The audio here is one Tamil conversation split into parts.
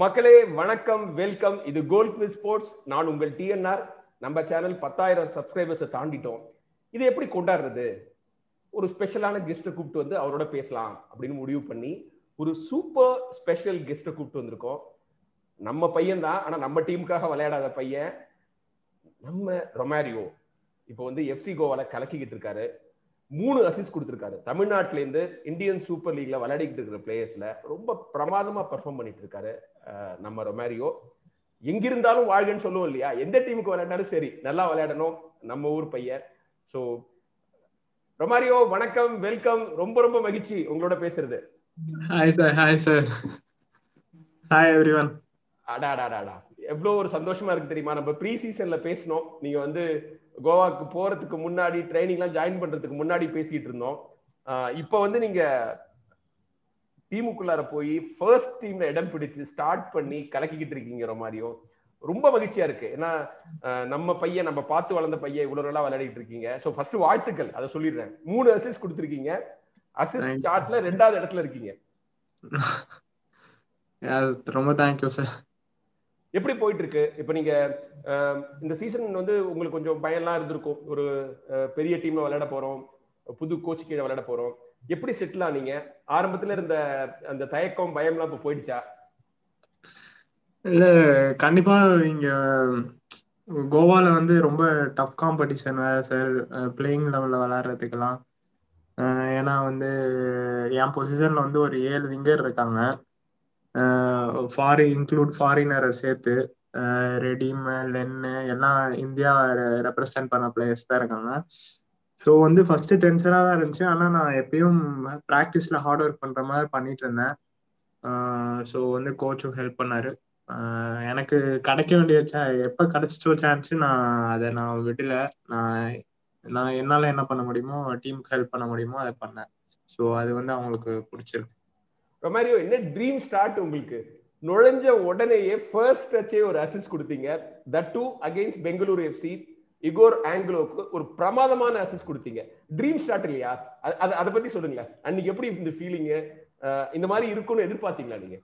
மக்களே வணக்கம் வெல்கம். இது கோல் குவிஸ் ஸ்போர்ட்ஸ் நான் உங்கள் டிஎன்ஆர் நம்ம சேனல் பத்தாயிரம் சப்ஸ்கிரைபர்ஸை தாண்டிட்டோம். இது எப்படி கொண்டாடுறது? ஒரு ஸ்பெஷலான கெஸ்ட்டை கூப்பிட்டு வந்து அவரோட பேசலாம் அப்படின்னு முடிவு பண்ணி ஒரு சூப்பர் ஸ்பெஷல் கெஸ்ட்டை கூப்பிட்டு வந்திருக்கோம். நம்ம பையன் தான் ஆனால் நம்ம டீமுக்காக விளையாடாத பையன். நம்ம ரொமாரியோ. இப்போ வந்து எஃப்சி கோவால கலக்கிக்கிட்டு இருக்காரு. மூணு அசிஸ்ட் கொடுத்துருக்காரு. தமிழ்நாட்டில இருந்து இந்தியன் சூப்பர் லீக்ல விளையாடிக்கிட்டு இருக்கிற பிளேயர்ஸ்ல ரொம்ப பிரமாதமா பெர்ஃபார்ம் பண்ணிட்டு இருக்காரு நம்ம ரொமாரியோ. எங்கிருந்தாலும் வாழ்கன்னு சொல்லுவோம் இல்லையா? எந்த டீமுக்கு விளையாண்டாலும் சரி நல்லா விளையாடணும். நம்ம ஊர் பையன். ஸோ ரொமாரியோ வணக்கம் வெல்கம் ரொம்ப ரொம்ப மகிழ்ச்சி உங்களோட பேசுறது. Hi sir hi sir hi everyone அடா அடா அடா எவ்வளோ ஒரு சந்தோஷமா இருக்கு தெரியுமா? நம்ம ப்ரீ சீசன்ல பேசினோம். நீங்க வந்து கோவாக்கு போறதுக்கு முன்னாடி ட்ரைனிங்லாம் ஜாயின் பண்றதுக்கு முன்னாடி பேசிட்டு இருந்தோம். இப்போ வந்து நீங்க டீமுக்குள்ளார போய் ஃபர்ஸ்ட் டீம்ல இடம் பிடிச்சு ஸ்டார்ட் பண்ணி கலக்கிக்கிட்டு இருக்கீங்க ரொமாரியோ ரொம்ப மகிழ்ச்சியா இருக்கு. ஏன்னா நம்ம பையன் நம்ம பார்த்து வளர்ந்த பையன் இவ்வளவு நல்லா விளையாடிட்டு இருக்கீங்க. ஸோ ஃபர்ஸ்ட் வாழ்த்துக்கள். அதை சொல்லிடுறேன். மூணு அசிஸ்ட் கொடுத்துருக்கீங்க. அசிஸ்ட். சார்ட்ல ரெண்டாவது இடத்துல இருக்கீங்க. ரொம்ப தேங்க்யூ சார் எப்படி போயிட்டு இருக்கு இப்போ நீங்க இந்த சீசன் வந்து உங்களுக்கு கொஞ்சம் பயம்லாம் இருந்திருக்கும். ஒரு பெரிய டீம்ல விளையாட போறோம். புது கோச் கீழே விளையாட போறோம். எப்படி செட்டில் ஆனீங்க? ஆரம்பத்துல இருந்த அந்த தயக்கம் பயம்லாம் இப்போ போயிடுச்சா? இல்ல கண்டிப்பா நீங்க கோவால வந்து ரொம்ப டஃப் காம்படிஷன் வேற சார் பிளேயிங் லெவல்ல விளையாடுறதுக்கெல்லாம். ஏன்னா வந்து என் பொசிஷன்ல வந்து ஒரு ஏழு விங்கர் இருக்காங்க. ஃபாரின் இன்க்ளூட் ஃபாரினரை சேர்த்து ரெடிம் லென்னு எல்லாம் இந்தியா ரெப்ரசன்ட் பண்ண பிளேயர்ஸ் தான் இருக்காங்க. ஸோ வந்து ஃபர்ஸ்ட் டென்ஷனாக தான் இருந்துச்சு. ஆனால் நான் எப்பயும் ப்ராக்டிஸில் ஹார்ட் ஒர்க் பண்ணுற மாதிரி பண்ணிட்டு இருந்தேன். ஸோ வந்து கோச்சும் ஹெல்ப் பண்ணாரு. எனக்கு கிடைக்க வேண்டிய எப்போ கிடைச்சிச்சோ சான்ஸ் நான் அதை நான் விடல. நான் நான் என்னால் என்ன பண்ண முடியுமோ டீமுக்கு ஹெல்ப் பண்ண முடியுமோ அதை பண்ணேன். ஸோ அது வந்து அவங்களுக்கு பிடிச்சிருக்கு. ரொமாரியோ என்ன ட்ரீம் ஸ்டார்ட் உங்களுக்கு? நுழைஞ்ச உடனேயே ஃபர்ஸ்ட் டச்சே ஒரு அசிஸ்ட் கொடுத்தீங்க. That too against Bengaluru FC Igor ஆங்கிலோக்கு ஒரு பிரமாதமான அசிஸ்ட் கொடுத்தீங்க. ட்ரீம் ஸ்டார்ட் இல்லையா? அது அத அதை பத்தி சொல்லுங்களேன். அன்னைக்கு எப்படி இந்த ஃபீலிங்கு இந்த மாதிரி இருக்கும்னு எதிர்பார்த்தீங்களா நீங்க?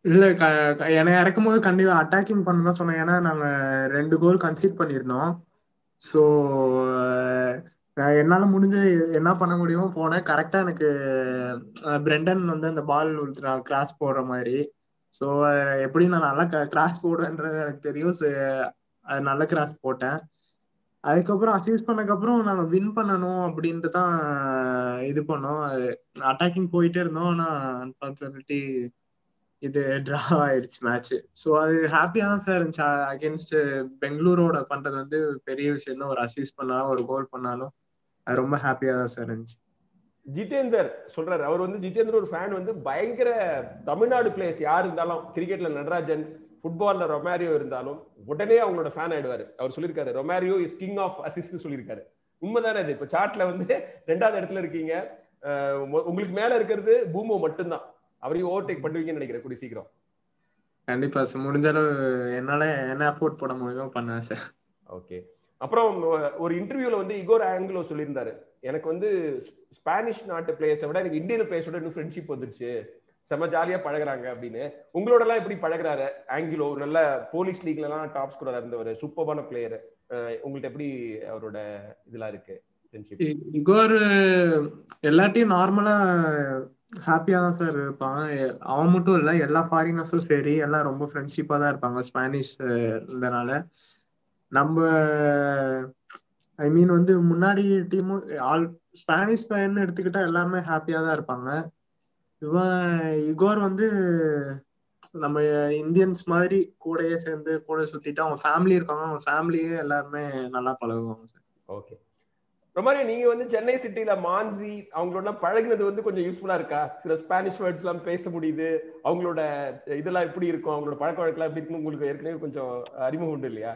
இல்ல க- என்னை இறக்கும் போது கண்டிப்பா அட்டாக்கிங் பண்ண தான் சொன்னேன். ஏன்னா நாங்க ரெண்டு கோல் கன்சீட் பண்ணியிருந்தோம். ஸோ நான் என்னால முடிஞ்சது என்ன பண்ண முடியுமோ போனேன். கரெக்டா எனக்கு பிரெண்டன் வந்து அந்த பால் கிராஸ் போடுற மாதிரி. ஸோ எப்படி நான் நல்லா கிராஸ் போடுவேன்றது எனக்கு தெரியும். அது நல்ல கிராஸ் போட்டேன். அதுக்கப்புறம் அசீஸ் பண்ணக்கப்புறம் நாங்கள் வின் பண்ணணும் அப்படின்ட்டு தான் இது பண்ணோம். அட்டாக்கிங் போயிட்டே இருந்தோம். ஆனால் அன்பார்ச்சுனிட்டி இது ட்ரா ஆயிடுச்சு மேட்ச் ஸோ அது ஹாப்பியாக தான் சார் இருந்துச்சு. அகேன்ஸ்ட் பெங்களூரோட பண்றது வந்து பெரிய விஷயம் தான் ஒரு அசீஸ் பண்ணாலும் ஒரு கோல் பண்ணாலும். அது ரொம்ப ஹாப்பியா தான் சார் இருந்துச்சு. ஜிதேந்தர் சொல்றாரு அவர் வந்து ஜிதேந்தர் ஒரு ஃபேன் வந்து பயங்கர தமிழ்நாடு பிளேயர்ஸ் யார் இருந்தாலும் கிரிக்கெட்ல நடராஜன் ஃபுட்பால்ல ரொமாரியோ இருந்தாலும் உடனே அவங்களோட ஃபேன் ஆயிடுவாரு. அவர் சொல்லியிருக்காரு Romario is king of assist சொல்லியிருக்காரு. உண்மைதானே அது இப்ப சார்ட்ல வந்து ரெண்டாவது இடத்துல இருக்கீங்க. உங்களுக்கு மேல இருக்கிறது பூமோ மட்டும்தான். அவரையும் ஓவர்டேக் பண்ணுவீங்கன்னு நினைக்கிறேன் கூடிய சீக்கிரம். கண்டிப்பா சார் முடிஞ்ச அளவு என்னால என்ன அஃபோர்ட் பண்ண முடியுமோ பண்ணுவேன் சார் ஓகே அப்புறம் ஒரு இன்டர்வியூல வந்து இகோர் ஆங்கிலோ சொல்லியிருந்தாரு. எனக்கு வந்து ஸ்பானிஷ் நாட்டு பிளேயர்ஸை விட எனக்கு இந்தியன் பிளேயர்ஸோட இன்னும் ஃப்ரெண்ட்ஷிப் வந்துருச்சு. செம ஜாலியா பழகுறாங்க அப்படின்னு. உங்களோட எல்லாம் எப்படி பழகுறாரு? ஆங்கிலோ நல்ல போலீஸ் லீக்ல எல்லாம் டாப் ஸ்கோரா இருந்தவர் சூப்பரான பிளேயர் உங்கள்ட்ட எப்படி அவரோட இதெல்லாம் இருக்கு இகோர் எல்லாத்தையும் நார்மலா ஹாப்பியா தான் சார் இருப்பான். அவன் மட்டும் இல்ல எல்லா ஃபாரினர்ஸும் சரி எல்லாம் ரொம்ப ஃப்ரெண்ட்ஷிப்பா தான் இருப்பாங்க ஸ்பானிஷ் இருந்தனால நம்ம ஐ மீன் வந்து முன்னாடி டீமும் ஆல் ஸ்பானிஷ் பையன் எடுத்துக்கிட்டா எல்லாமே ஹாப்பியா தான் இருப்பாங்க. இவன் இகோர் வந்து நம்ம இந்தியன்ஸ் மாதிரி கூடயே சேர்ந்து கூட சுத்திட்டு அவங்க ஃபேமிலி இருக்காங்க. அவங்க ஃபேமிலியே எல்லாருமே நல்லா பழகுவாங்க சார். ஓகே ரொமாரி நீங்க வந்து சென்னை சிட்டில மான்சி அவங்களோட பழகினது வந்து கொஞ்சம் யூஸ்ஃபுல்லா இருக்கா? சில ஸ்பானிஷ் வேர்ட்ஸ் எல்லாம் பேச முடியுது. அவங்களோட இதெல்லாம் எப்படி இருக்கும்? அவங்களோட பழக்க வழக்கெல்லாம் எப்படி இருக்குன்னு உங்களுக்கு ஏற்கனவே கொஞ்சம் அறிமுகம் உண்டு இல்லையா?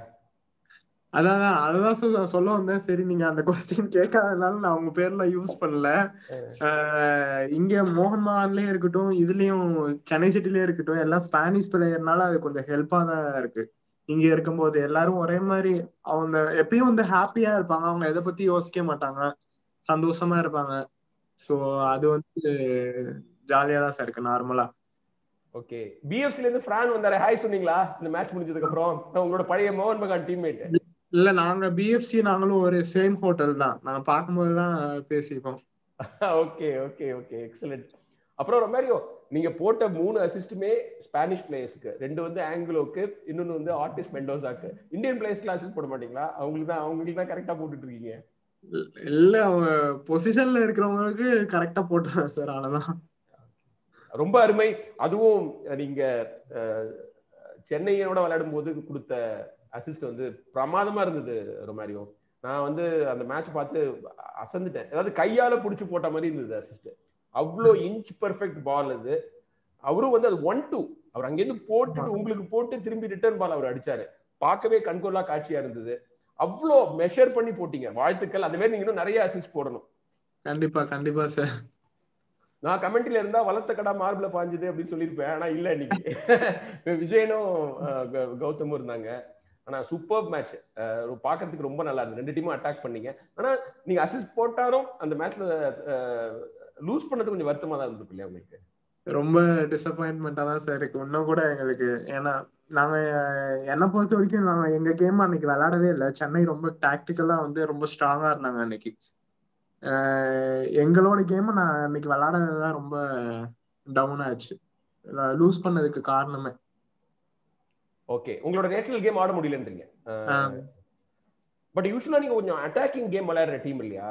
அதான் அதுதான் சொல்ல சொல்ல வந்தேன். சரி நீங்க அந்த கொஸ்டின் கேட்காதனால நான் உங்க பேர்ல யூஸ் பண்ணல. இங்க மோகன் மகான்லயே இருக்கட்டும் இதுலயும் சென்னை சிட்டிலயே இருக்கட்டும் எல்லாம் ஸ்பானிஷ் பிளேயர்னால அது கொஞ்சம் ஹெல்ப்பா தான் இருக்கு. இங்க இருக்கும்போது எல்லாரும் ஒரே மாதிரி அவங்க எப்பயும் வந்து ஹாப்பியா இருப்பாங்க. அவங்க எதை பத்தி யோசிக்க மாட்டாங்க. சந்தோஷமா இருப்பாங்க. சோ அது வந்து ஜாலியா தான் சார் இருக்கு நார்மலா ஓகே பிஎஃப்சில இருந்து பிரான் வந்தாரு. ஹாய் சொன்னீங்களா? இந்த மேட்ச் முடிஞ்சதுக்கு அப்புறம். உங்களோட பழைய மோகன் பகான் டீம்மேட் இல்ல நாங்க பிஎஃப்சி நாங்களும் ஒரு சேம் ஹோட்டல் தான். நாங்க பார்க்கும்போதெல்லாம் பேசிப்போம் ஓகே ஓகே ஓகே எக்ஸலென்ட் அப்புறம் ரொமாரியோ நீங்க போட்ட மூணு அசிஸ்டுமே ஸ்பானிஷ் பிளேயர்ஸ்க்கு ரெண்டு வந்து ஆங்கிலோக்கு இன்னொன்னு வந்து ஆர்டிஸ்ட் மெண்டோசாக்கு இந்தியன் பிளேயர்ஸ்க்கு அசிஸ்ட் போட மாட்டீங்களா? அவங்களுக்கு தான் அவங்களுக்கு தான் கரெக்டா போட்டுட்டு இருக்கீங்க. இல்ல பொசிஷன்ல இருக்கிறவங்களுக்கு கரெக்டா போட்டுறேன் சார் அவ்வளவுதான். ரொம்ப அருமை. அதுவும் நீங்க சென்னையோட விளையாடும் போது கொடுத்த அசிஸ்ட் வந்து பிரமாதமா இருந்தது ரொமாரியோ. நான் வந்து அந்த மேட்ச் பார்த்து அசந்துட்டேன். அதாவது கையால புடிச்சு போட்ட மாதிரி இருந்தது அசிஸ்ட் அவ்வளோ இன்ச் பர்ஃபெக்ட் பால் அது. அவரும் வந்து அது ஒன் டூ அவர் அங்கேருந்து போட்டுட்டு உங்களுக்கு போட்டு திரும்பி ரிட்டர்ன் பால் அவர் அடிச்சாரு. பார்க்கவே கண்கொள்ளா காட்சியா இருந்தது. அவ்வளோ மெஷர் பண்ணி போட்டீங்க. வாழ்த்துக்கள். அந்த மாதிரி நீங்க இன்னும் நிறைய அசிஸ்ட் போடணும். கண்டிப்பா கண்டிப்பா சார் நான் கமெண்ட்ல இருந்தா வளர்த்த கடா மார்பிள பாஞ்சுது அப்படின்னு சொல்லியிருப்பேன். ஆனா இல்ல இன்னைக்கு. விஜயனும் கௌதமும் இருந்தாங்க. ஆனா சூப்பர் மேட்ச் பாக்குறதுக்கு ரொம்ப நல்லா இருந்தது. ரெண்டு டீமும் அட்டாக் பண்ணீங்க. ஆனா நீங்க அசிஸ்ட் போட்டாலும் அந்த மேட்ச்ல லூஸ் பண்ணது கொஞ்சம் வருத்தமா தான் இருந்திருக்கு இல்லையா உங்களுக்கு? ரொம்ப டிசப்பாயின்மெண்டா தான் சார் இருக்கு. இன்னும் கூட எங்களுக்கு ஏன்னா நாங்க என்னை பொறுத்த வரைக்கும் நாங்க எங்க கேம் அன்னைக்கு விளையாடவே இல்லை. சென்னை ரொம்ப டாக்டிக்கலா வந்து ரொம்ப ஸ்ட்ராங்கா இருந்தாங்க அன்னைக்கு. எங்களோட கேம் நான் அன்னைக்கு விளையாடுறதுதான் ரொம்ப டவுன் ஆச்சு. லூஸ் பண்ணதுக்கு காரணமே. ஓகே உங்களோட நேச்சுரல் கேம் ஆட முடியலன்றீங்க. பட் யூஸ்வலா நீங்க கொஞ்சம் அட்டாக்கிங் கேம் விளையாடுற டீம் இல்லையா?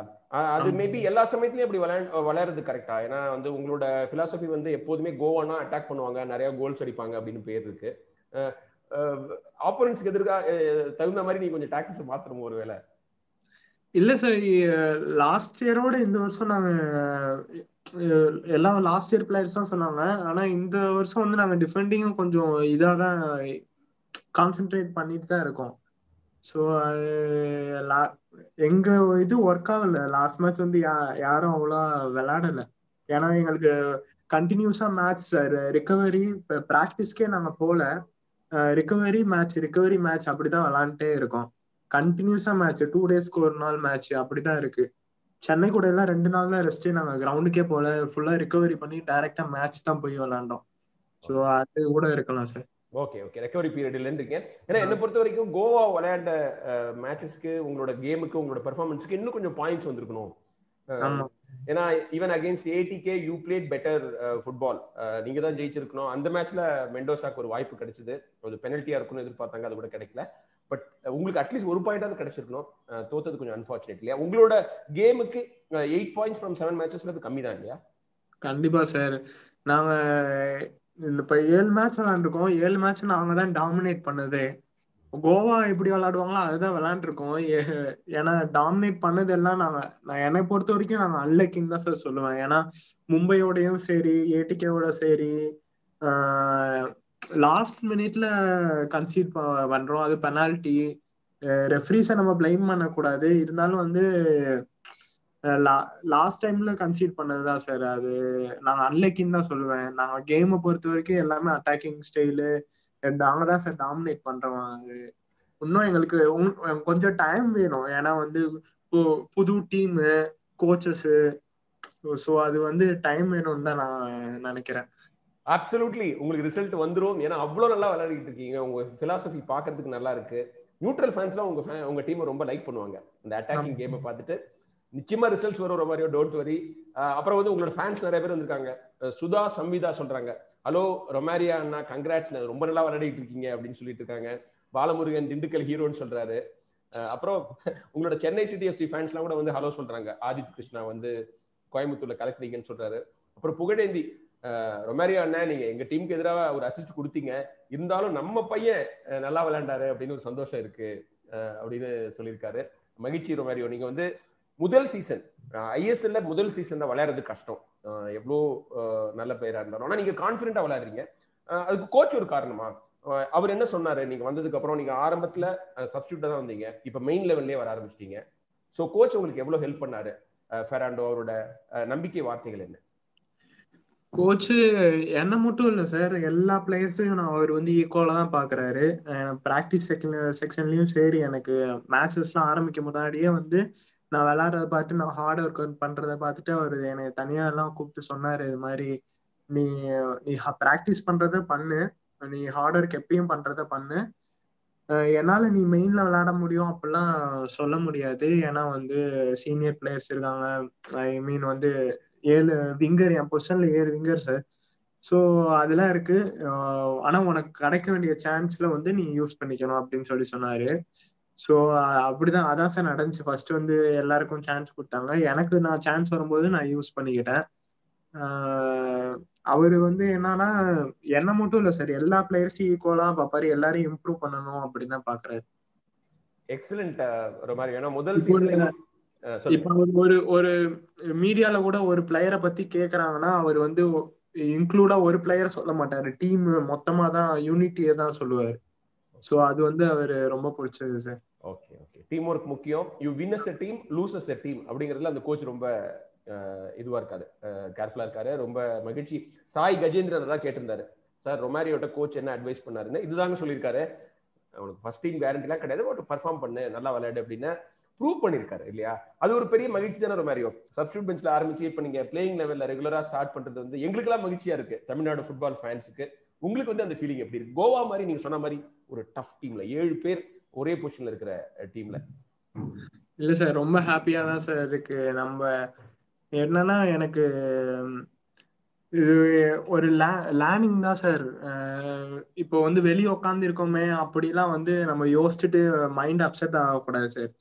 அது மேபி எல்லா சமயத்துலயும் அப்படி விளையாட விளையாடுறது கரெக்டா ஏன்னா வந்து உங்களோட பிலாசபி வந்து எப்போதுமே கோவானா அட்டாக் பண்ணுவாங்க நிறைய கோல்ஸ் அடிப்பாங்க அப்படின்னு பேர் இருக்கு. ஆப்போனன்ஸ்க்கு எதிர்க்க தகுந்த மாதிரி நீங்க கொஞ்சம் டாக்டிக்ஸ் மாத்தணும் ஒருவேளை? இல்ல சார் லாஸ்ட் இயரோட இந்த வருஷம் நாங்க எல்லாம் லாஸ்ட் இயர் பிளேயர்ஸ் தான் சொன்னாங்க. ஆனா இந்த வருஷம் வந்து நாங்க டிஃபெண்டிங்கும் கொஞ்சம் இதா தான் கான்சென்ட்ரேட் பண்ணிட்டு தான் இருக்கோம். ஸோ எங்க இது ஒர்க் ஆகல. லாஸ்ட் மேட்ச் வந்து யாரும் அவ்வளோ விளையாடல. ஏன்னா எங்களுக்கு கண்டினியூஸா மேட்ச் ரிகவரி ப்ராக்டிஸ்க்கே நாங்க போல. ரிகவரி மேட்ச் ரிகவரி மேட்ச் அப்படிதான் விளாண்டுட்டே இருக்கோம். கண்டினியூஸா மேட்ச் டூ டேஸ்க்கு ஒரு நாள் மேட்ச் அப்படிதான் இருக்கு. சென்னை கூட எல்லாம் ரெண்டு நாள் தான் ரெஸ்ட் நாங்க கிரவுண்டுக்கே போல. ஃபுல்லா ரிகவரி பண்ணி டைரக்டா மேட்ச் தான் போய் விளாண்டோம் ஸோ அது கூட இருக்கலாம் சார் ஓகே ஓகே ரெக்கவரி பீரியட்ல இருக்கீங்க ஏன்னா என்ன பொறுத்த வரைக்கும் கோவா விளையாண்ட மேட்சஸ்க்கு உங்களோட கேமுக்கு உங்களோட பெர்ஃபார்மன்ஸ்க்கு இன்னும் கொஞ்சம் பாயிண்ட்ஸ் வந்திருக்கணும். ஏன்னா even against ATK you played better football நீங்க தான் ஜெயிச்சிருக்கணும். அந்த மேட்ச்ல மெண்டோசாக்கு ஒரு வாய்ப்பு கிடைச்சது. அது பெனல்ட்டியா இருக்கும்னு எதிர்பார்த்தாங்க அது கூட கிடைக்கல. பட் உங்களுக்கு அட்லீஸ்ட் ஒரு பாயிண்டாவது கிடைச்சிருக்கணும். தோத்தது கொஞ்சம் அன்பார்ச்சுனேட் இல்லையா? உங்களோட கேமுக்கு எயிட் பாயிண்ட்ஸ் ஃப்ரம் செவன் மேட்சஸ்ல கம்மி தான் இல்லையா? கண்டிப்பா சார் நாங்க இப்ப ஏழு மேட்ச் விளையாண்டுருக்கோம். ஏழு மேட்ச் அவங்க தான் டாமினேட் பண்ணது. கோவா எப்படி விளையாடுவாங்களோ அதுதான் விளையாண்டுருக்கோம். ஏன்னா டாமினேட் பண்ணது எல்லாம் நாங்க நான் என்னை பொறுத்த வரைக்கும் நாங்க அன்லக்கின்னு தான் சார் சொல்லுவேன். ஏன்னா மும்பையோடையும் சரி ஏடிகேவோட சரி லாஸ்ட் மினிட்ல கன்சீட் பண்றோம். அது பெனால்டி ரெஃப்ரீஸை நம்ம பிளைம் பண்ணக்கூடாது. இருந்தாலும் வந்து லாஸ்ட் டைம்ல கன்சீட் பண்ணதுதான் சார் அது நாங்க அன்லைக்கின்னு தான் சொல்லுவேன். நாங்க கேமை பொறுத்த வரைக்கும் எல்லாமே அட்டாக்கிங் ஸ்டைலு நாங்க தான் சார் டாமினேட் பண்றோம் இன்னும் எங்களுக்கு கொஞ்சம் டைம் வேணும். ஏன்னா வந்து புது டீம் கோச்சஸ் ஸோ அது வந்து டைம் வேணும்னு தான் நான் நினைக்கிறேன். அப்சல்யூட்லி உங்களுக்கு ரிசல்ட் வந்துரும். ஏன்னா அவ்வளோ நல்லா விளையாடிட்டு இருக்கீங்க. உங்க பிலாசபி பார்க்கறதுக்கு நல்லா இருக்கு. நியூட்ரல் ஃபேன்ஸ்லாம் உங்க உங்க டீமை ரொம்ப லைக் பண்ணுவாங்க. இந்த அட்டாக்கிங் கேமை பார்த்துட்டு. நிச்சயமா ரிசல்ட்ஸ் வரும் மாதிரியோ டோன்ட் வரி அப்புறம் வந்து உங்களோட ஃபேன்ஸ் நிறைய பேர் வந்திருக்காங்க. சுதா சம்விதா சொல்றாங்க. ஹலோ ரொமாரியா அண்ணா கங்க்ராட்ஸ் ரொம்ப நல்லா விளையாடிட்டு இருக்கீங்க அப்படின்னு சொல்லிட்டு இருக்காங்க. பாலமுருகன் திண்டுக்கல் ஹீரோன்னு சொல்றாரு. அப்புறம் உங்களோட சென்னை சிட்டி எஃப்சி ஃபேன்ஸ்லாம் கூட வந்து ஹலோ சொல்றாங்க. ஆதித் கிருஷ்ணா வந்து கோயம்புத்தூர்ல கலெக்டரிங்கன்னு சொல்றாரு. அப்புறம் புகழேந்தி ரொமாரியா அண்ணா நீங்க எங்க டீமுக்கு எதிராக ஒரு அசிஸ்ட் கொடுத்தீங்க. இருந்தாலும் நம்ம பையன் நல்லா விளையாண்டாரு அப்படின்னு ஒரு சந்தோஷம் இருக்கு அப்படின்னு சொல்லியிருக்காரு. மகிழ்ச்சி ரொமாரியோ. நீங்க வந்து முதல் சீசன் ஐஎஸ்எல்ல முதல் சீசன்ல விளையாடுறது கஷ்டம். எவ்வளோ நல்ல பெயரா இருந்தாலும். ஆனா நீங்க கான்பிடண்டா விளையாடுறீங்க. அதுக்கு கோச் ஒரு காரணமா? அவர் என்ன சொன்னாரு? நீங்க வந்ததுக்கு அப்புறம் நீங்க ஆரம்பத்துல சப்ஸ்டியூட்டா தான் வந்தீங்க. இப்ப மெயின் லெவல்லே வர ஆரம்பிச்சிட்டீங்க. ஸோ கோச் உங்களுக்கு எவ்வளவு ஹெல்ப் பண்ணாரு? ஃபெராண்டோ அவரோட நம்பிக்கை வார்த்தைகள் என்ன? கோச்சு என்ன மட்டும் இல்லை சார் எல்லா பிளேயர்ஸையும் நான் அவர் வந்து ஈக்குவலாக தான் பார்க்குறாரு ப்ராக்டிஸ் செக்ஷன் செக்ஷன்லையும் சரி எனக்கு மேட்சஸ்லாம் ஆரம்பிக்க முன்னாடியே வந்து நான் விளாட்றத பார்த்து நான் ஹார்ட் ஒர்க் பண்றத பார்த்துட்டு அவர் எனக்கு தனியா எல்லாம் கூப்பிட்டு சொன்னாரு இது மாதிரி நீ நீ ப்ராக்டிஸ் பண்றத பண்ணு. நீ ஹார்ட் ஒர்க் எப்பயும் பண்றத பண்ணு. என்னால நீ மெயின்ல விளையாட முடியும் அப்படிலாம் சொல்ல முடியாது. ஏன்னா வந்து சீனியர் பிளேயர்ஸ் இருக்காங்க. ஐ மீன் வந்து ஏழு விங்கர் என் பொசிஷன்ல ஏழு விங்கர் சார் ஸோ அதெல்லாம் இருக்கு. ஆனா உனக்கு கிடைக்க வேண்டிய சான்ஸ்ல வந்து நீ யூஸ் பண்ணிக்கணும் அப்படின்னு சொல்லி சொன்னாரு. ஸோ அப்படிதான் அதான் சார் நடந்துச்சு. ஃபர்ஸ்ட் வந்து எல்லாருக்கும் சான்ஸ் கொடுத்தாங்க. எனக்கு நான் சான்ஸ் வரும்போது நான் யூஸ் பண்ணிக்கிட்டேன். அவரு வந்து என்னன்னா என்ன மட்டும் இல்ல சார் எல்லா பிளேயர்ஸையும் ஈக்குவலா பாப்பாரு. எல்லாரையும் இம்ப்ரூவ் பண்ணணும் அப்படின்னு தான் பாக்குறாரு. எக்ஸலண்ட் மாதிரி. ஏன்னா முதல் இப்ப ஒரு ஒரு மீடியால கூட ஒரு பிளேயரை பத்தி கேக்குறாங்கன்னா அவர் வந்து இன்க்ளூடா ஒரு பிளேயர் சொல்ல மாட்டாரு. டீம் மொத்தமா தான் யூனிட்டியை தான் சொல்லுவாரு. சோ அது வந்து அவர் ரொம்ப பிடிச்சது sir okay okay team work முக்கியம் you win as a team lose as a team அப்படிங்கிறதுல அந்த கோச் ரொம்ப இதுவா இருக்காரு. கேர்ஃபுல்லா இருக்காரு. ரொம்ப மகிழ்ச்சி. சாய் கஜேந்திரன் தான் கேட்டிருந்தாரு. சார் ரொமாரியோட கோச் என்ன அட்வைஸ் பண்ணாருன்னு இதுதாங்க சொல்லியிருக்காரு. அவனுக்கு ஃபர்ஸ்ட் டீம் கேரண்டிலாம் கிடையாது. பட் பர்ஃபார்ம் பண்ணு நல்லா விளையாடு அப்படின்னு ப்ரூவ் பண்ணிருக்காரு இல்லையா? அது ஒரு பெரிய மகிழ்ச்சி தானே ரொமாரியோ? சப்ஸ்டியூட் பெஞ்ச்ல ஆரம்பிச்சு இப்போ நீங்க பிளேயிங் லெவல்ல ரெகுலரா ஸ்டார்ட் பண்றது வந்து எங்களுக்கெல்லாம் மகிழ்ச்சியா இருக்கு. தமிழ்நாடு ஃபுட்பால் ஃபேன்ஸுக்கு உங்களுக்கு வந்து அந்த ஃபீலிங் எப்படி இருக்கு? கோவா மாதிரி நீங்க சொன்ன மாதிரி ஒரு டஃப் டீம்ல ஏழு பேர் ஒரே பொசிஷன்ல இருக்கிற டீம்ல இல்ல சார் ரொம்ப ஹாப்பியா தான் சார் இருக்கு. நம்ம என்னன்னா எனக்கு இது ஒரு லேர்னிங் தான் சார் இப்போ வந்து வெளியே உட்காந்து இருக்கோமே அப்படிலாம் வந்து நம்ம யோசிச்சுட்டு மைண்ட் அப்செட் ஆகக்கூடாது சார்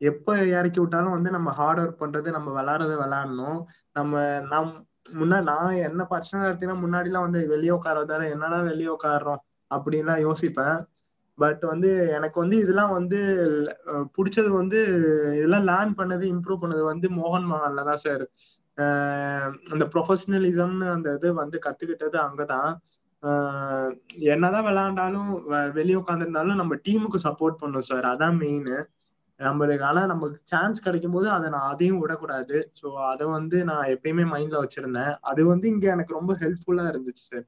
எப்போ இறக்கி விட்டாலும் வந்து நம்ம ஹார்ட் ஒர்க் பண்றது நம்ம விளாட்றத விளாடணும். நம்ம நம் முன்னா நான் என்ன பர்சனல் எடுத்தீங்கன்னா முன்னாடிலாம் வந்து வெளியே உட்காரதால என்னடா வெளியே உட்காடுறோம் அப்படின்லாம் யோசிப்பேன். பட் வந்து எனக்கு வந்து இதெல்லாம் வந்து பிடிச்சது வந்து இதெல்லாம் லேர்ன் பண்ணது இம்ப்ரூவ் பண்ணது வந்து மோகன் மகான்ல தான் சார் அந்த ப்ரொஃபஷனலிசம்னு அந்த இது வந்து கத்துக்கிட்டது அங்கதான். என்னதான் விளையாண்டாலும் வெளியே உட்காந்துருந்தாலும் நம்ம டீமுக்கு சப்போர்ட் பண்ணும் சார் அதான் மெயின் நம்மளுக்கு ஆனா நமக்கு சான்ஸ் கிடைக்கும் போது அதை நான் அதையும் விடக்கூடாது. ஸோ அதை வந்து நான் எப்பயுமே மைண்ட்ல வச்சிருந்தேன். அது வந்து இங்க எனக்கு ரொம்ப ஹெல்ப்ஃபுல்லா இருந்துச்சு சார்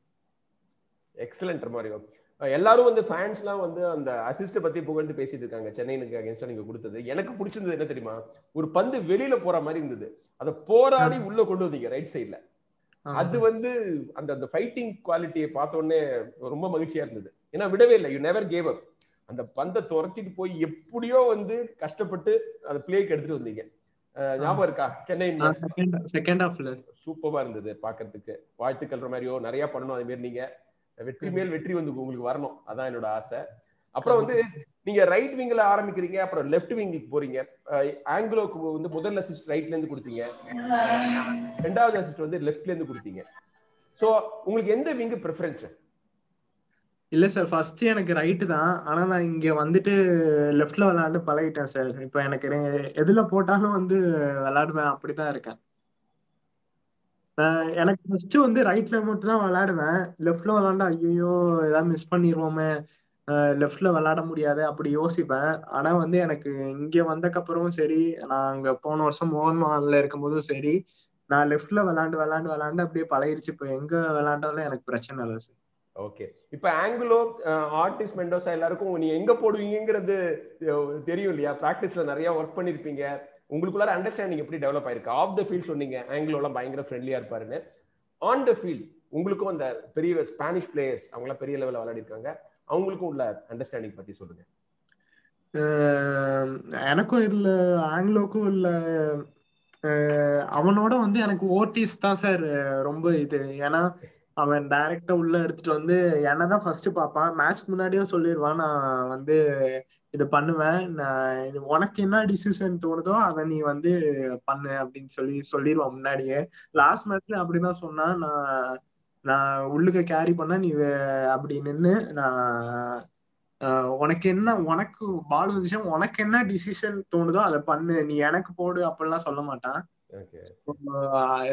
எக்ஸலண்ட் மாரியோ எல்லாரும் வந்து ஃபேன்ஸ்லாம் வந்து அந்த அசிஸ்ட பத்தி புகழ்ந்து பேசிட்டு இருக்காங்க. சென்னைனுக்கு அகேன்ஸ்டா நீங்க கொடுத்தது. எனக்கு பிடிச்சிருந்தது என்ன தெரியுமா? ஒரு பந்து வெளியில போற மாதிரி இருந்தது. அதை போராடி உள்ள கொண்டு வந்தீங்க ரைட் சைட்ல அது வந்து அந்த அந்த ஃபைட்டிங் குவாலிட்டியை பார்த்த உடனே ரொம்ப மகிழ்ச்சியா இருந்தது. ஏன்னா விடவே இல்லை. யூ நெவர் கேவ் அப் அந்த பந்தை துரத்திட்டு போய் எப்படியோ வந்து கஷ்டப்பட்டு அந்த பிளேக்கு எடுத்துட்டு வந்தீங்க. ஞாபகம் இருக்கா? சென்னை செகண்ட் ஹாஃப்ல சூப்பரா இருந்தது பாக்குறதுக்கு. வாழ்த்துக்கள் மாதிரியோ நிறைய பண்ணணும் அதே மாதிரி நீங்க. வெற்றி மேல் வெற்றி வந்து உங்களுக்கு வரணும். அதான் என்னோட ஆசை. அப்புறம் வந்து நீங்க ரைட் விங்ல ஆரம்பிக்கிறீங்க அப்புறம் லெஃப்ட் விங்குக்கு போறீங்க. ஆங்கிலோக்கு வந்து முதல் அசிஸ்ட் ரைட்ல இருந்து கொடுத்தீங்க. ரெண்டாவது அசிஸ்ட் வந்து லெஃப்ட்ல இருந்து கொடுத்தீங்க. சோ உங்களுக்கு எந்த விங்கு ப்ரிஃபரன்ஸ் இல்ல சார் ஃபர்ஸ்ட் எனக்கு ரைட்டு தான். ஆனா நான் இங்க வந்துட்டு லெஃப்ட்ல விளையாண்டு பழகிட்டேன் சார் இப்போ எனக்கு எதுல போட்டாலும் வந்து விளையாடுவேன். அப்படிதான் இருக்கேன். எனக்கு ஃபர்ஸ்ட் வந்து ரைட்ல மட்டும் தான் விளையாடுவேன். லெஃப்ட்ல விளையாண்டா ஐயோ ஏதாவது மிஸ் பண்ணிடுவோமே லெஃப்ட்ல விளையாட முடியாது. அப்படி யோசிப்பேன். ஆனா வந்து எனக்கு இங்க வந்தக்கப்புறமும் சரி நான் அங்க போன வருஷம் மோகன் மகான்ல இருக்கும்போதும் சரி நான் லெஃப்ட்ல விளையாண்டு விளையாண்டு விளையாண்டு அப்படியே பழகிருச்சு. இப்போ எங்க விளையாண்டாலும் எனக்கு பிரச்சனை இல்லை சார் ஓகே இப்ப ஆங்குலோ ஆர்டிஸ்ட் மெண்டோசா எல்லாருக்கும் நீங்க எங்க போடுவீங்கிறது uh, தெரியும் இல்லையா? பிராக்டிஸ்ல நிறைய ஒர்க் பண்ணிருப்பீங்க. உங்களுக்குள்ளார அண்டர்ஸ்டாண்டிங் எப்படி டெவலப் ஆயிருக்கு? ஆஃப் த ஃபீல்ட் சொன்னீங்க. ஆங்கிலோலாம் பயங்கர ஃப்ரெண்ட்லியா இருப்பாருன்னு. ஆன் த ஃபீல்ட் உங்களுக்கும் அந்த பெரிய ஸ்பானிஷ் பிளேயர்ஸ் அவங்களாம் பெரிய லெவலில் விளையாடி இருக்காங்க அவங்களுக்கும் உள்ள அண்டர்ஸ்டாண்டிங் பத்தி சொல்லுங்க. எனக்கும் இல்ல ஆங்கிலோக்கும் இல்ல. அவனோட வந்து எனக்கு ஓட்டிஸ் தான் சார் ரொம்ப இது. ஏன்னா அவன் டைரக்டா உள்ள எடுத்துட்டு வந்து என்னதான் ஃபர்ஸ்ட் பார்ப்பான். மேட்ச்க்கு முன்னாடியும் சொல்லிடுவான் நான் வந்து இது பண்ணுவேன். நான் உனக்கு என்ன டிசிஷன் தோணுதோ அதை நீ வந்து பண்ணு அப்படின்னு சொல்லி சொல்லிடுவான் முன்னாடியே. லாஸ்ட் மேட்ச்ல அப்படிதான் சொன்னா நான் நான் உள்ளுக்க கேரி பண்ண நீ அப்படி நின்று நான் உனக்கு என்ன உனக்கு பால் வந்துச்சு உனக்கு என்ன டிசிஷன் தோணுதோ அதை பண்ணு. நீ எனக்கு போடு அப்படிலாம் சொல்ல மாட்டான்.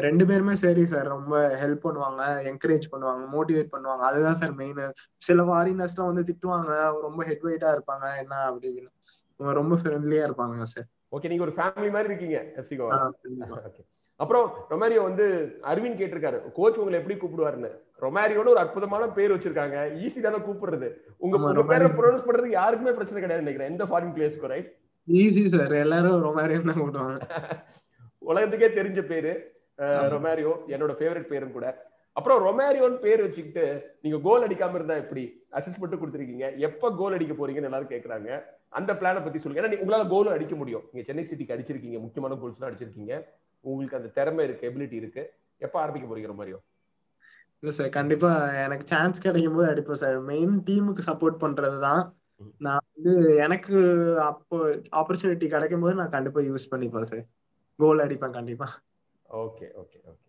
ரெண்டு பேருமே சரி சார். ரொம்ப ஹெல்ப் பண்ணுவாங்க என்கரேஜ் பண்ணுவாங்க மோட்டிவேட் பண்ணுவாங்க. அதுதான் சார் மெயின் சில ஃபாரினர்ஸ் எல்லாம் வந்து திட்டுவாங்க ரொம்ப ஹெட் வெயிட்டா இருப்பாங்க என்ன அப்படின்னு. ரொம்ப ஃப்ரெண்ட்லியா இருப்பாங்க சார். ஓகே நீங்க ஒரு ஃபேமிலி மாதிரி இருக்கீங்க எஃப்சி கோவா அப்புறம் ரொமாரியோ வந்து அரவிந்த் கேட்டிருக்காரு. கோச் உங்களை எப்படி கூப்பிடுவாருன்னு. ரொமாரியோட ஒரு அற்புதமான பேர் வச்சிருக்காங்க. ஈஸி தானே கூப்பிடுறது. உங்க உங்க பேரை ப்ரொனவுன்ஸ் பண்றதுக்கு யாருக்குமே பிரச்சனை கிடையாது நினைக்கிறேன். எந்த ஃபாரின் பிளேஸ்க்கு ரைட் ஈஸி சார். எல்லாரும் ரொமாரியோ தான் கூப்பிடுவாங்க. உலகத்துக்கே தெரிஞ்ச பேரு ரொமாரியோ என்னோட ஃபேவரட் பேரும் கூட. அப்புறம் ரொமாரியோன்னு பேர் வச்சுக்கிட்டு நீங்க கோல் அடிக்காம இருந்தா எப்படி? அசிஸ்ட் மட்டும் கொடுத்துருக்கீங்க. எப்ப கோல் அடிக்க போறீங்கன்னு எல்லாரும் கேக்குறாங்க. அந்த பிளானை பத்தி சொல்லுங்க. ஏன்னா உங்களால கோலும் அடிக்க முடியும். நீங்க சென்னை சிட்டிக்கு அடிச்சிருக்கீங்க. முக்கியமான கோல்ஸ் எல்லாம் அடிச்சிருக்கீங்க. உங்களுக்கு அந்த திறமை இருக்கு எபிலிட்டி இருக்கு. எப்ப ஆரம்பிக்க போறீங்க ரொமாரியோ? இல்ல சார் கண்டிப்பா எனக்கு சான்ஸ் கிடைக்கும் போது அடிப்பேன் சார் மெயின் டீமுக்கு சப்போர்ட் பண்றதுதான் நான் வந்து எனக்கு அப்போ ஆப்பர்ச்சுனிட்டி கிடைக்கும் போது நான் கண்டிப்பா யூஸ் பண்ணிப்பேன் சார் கோல் அடிப்பேன் கண்டிப்பா. ஓகே ஓகே ஓகே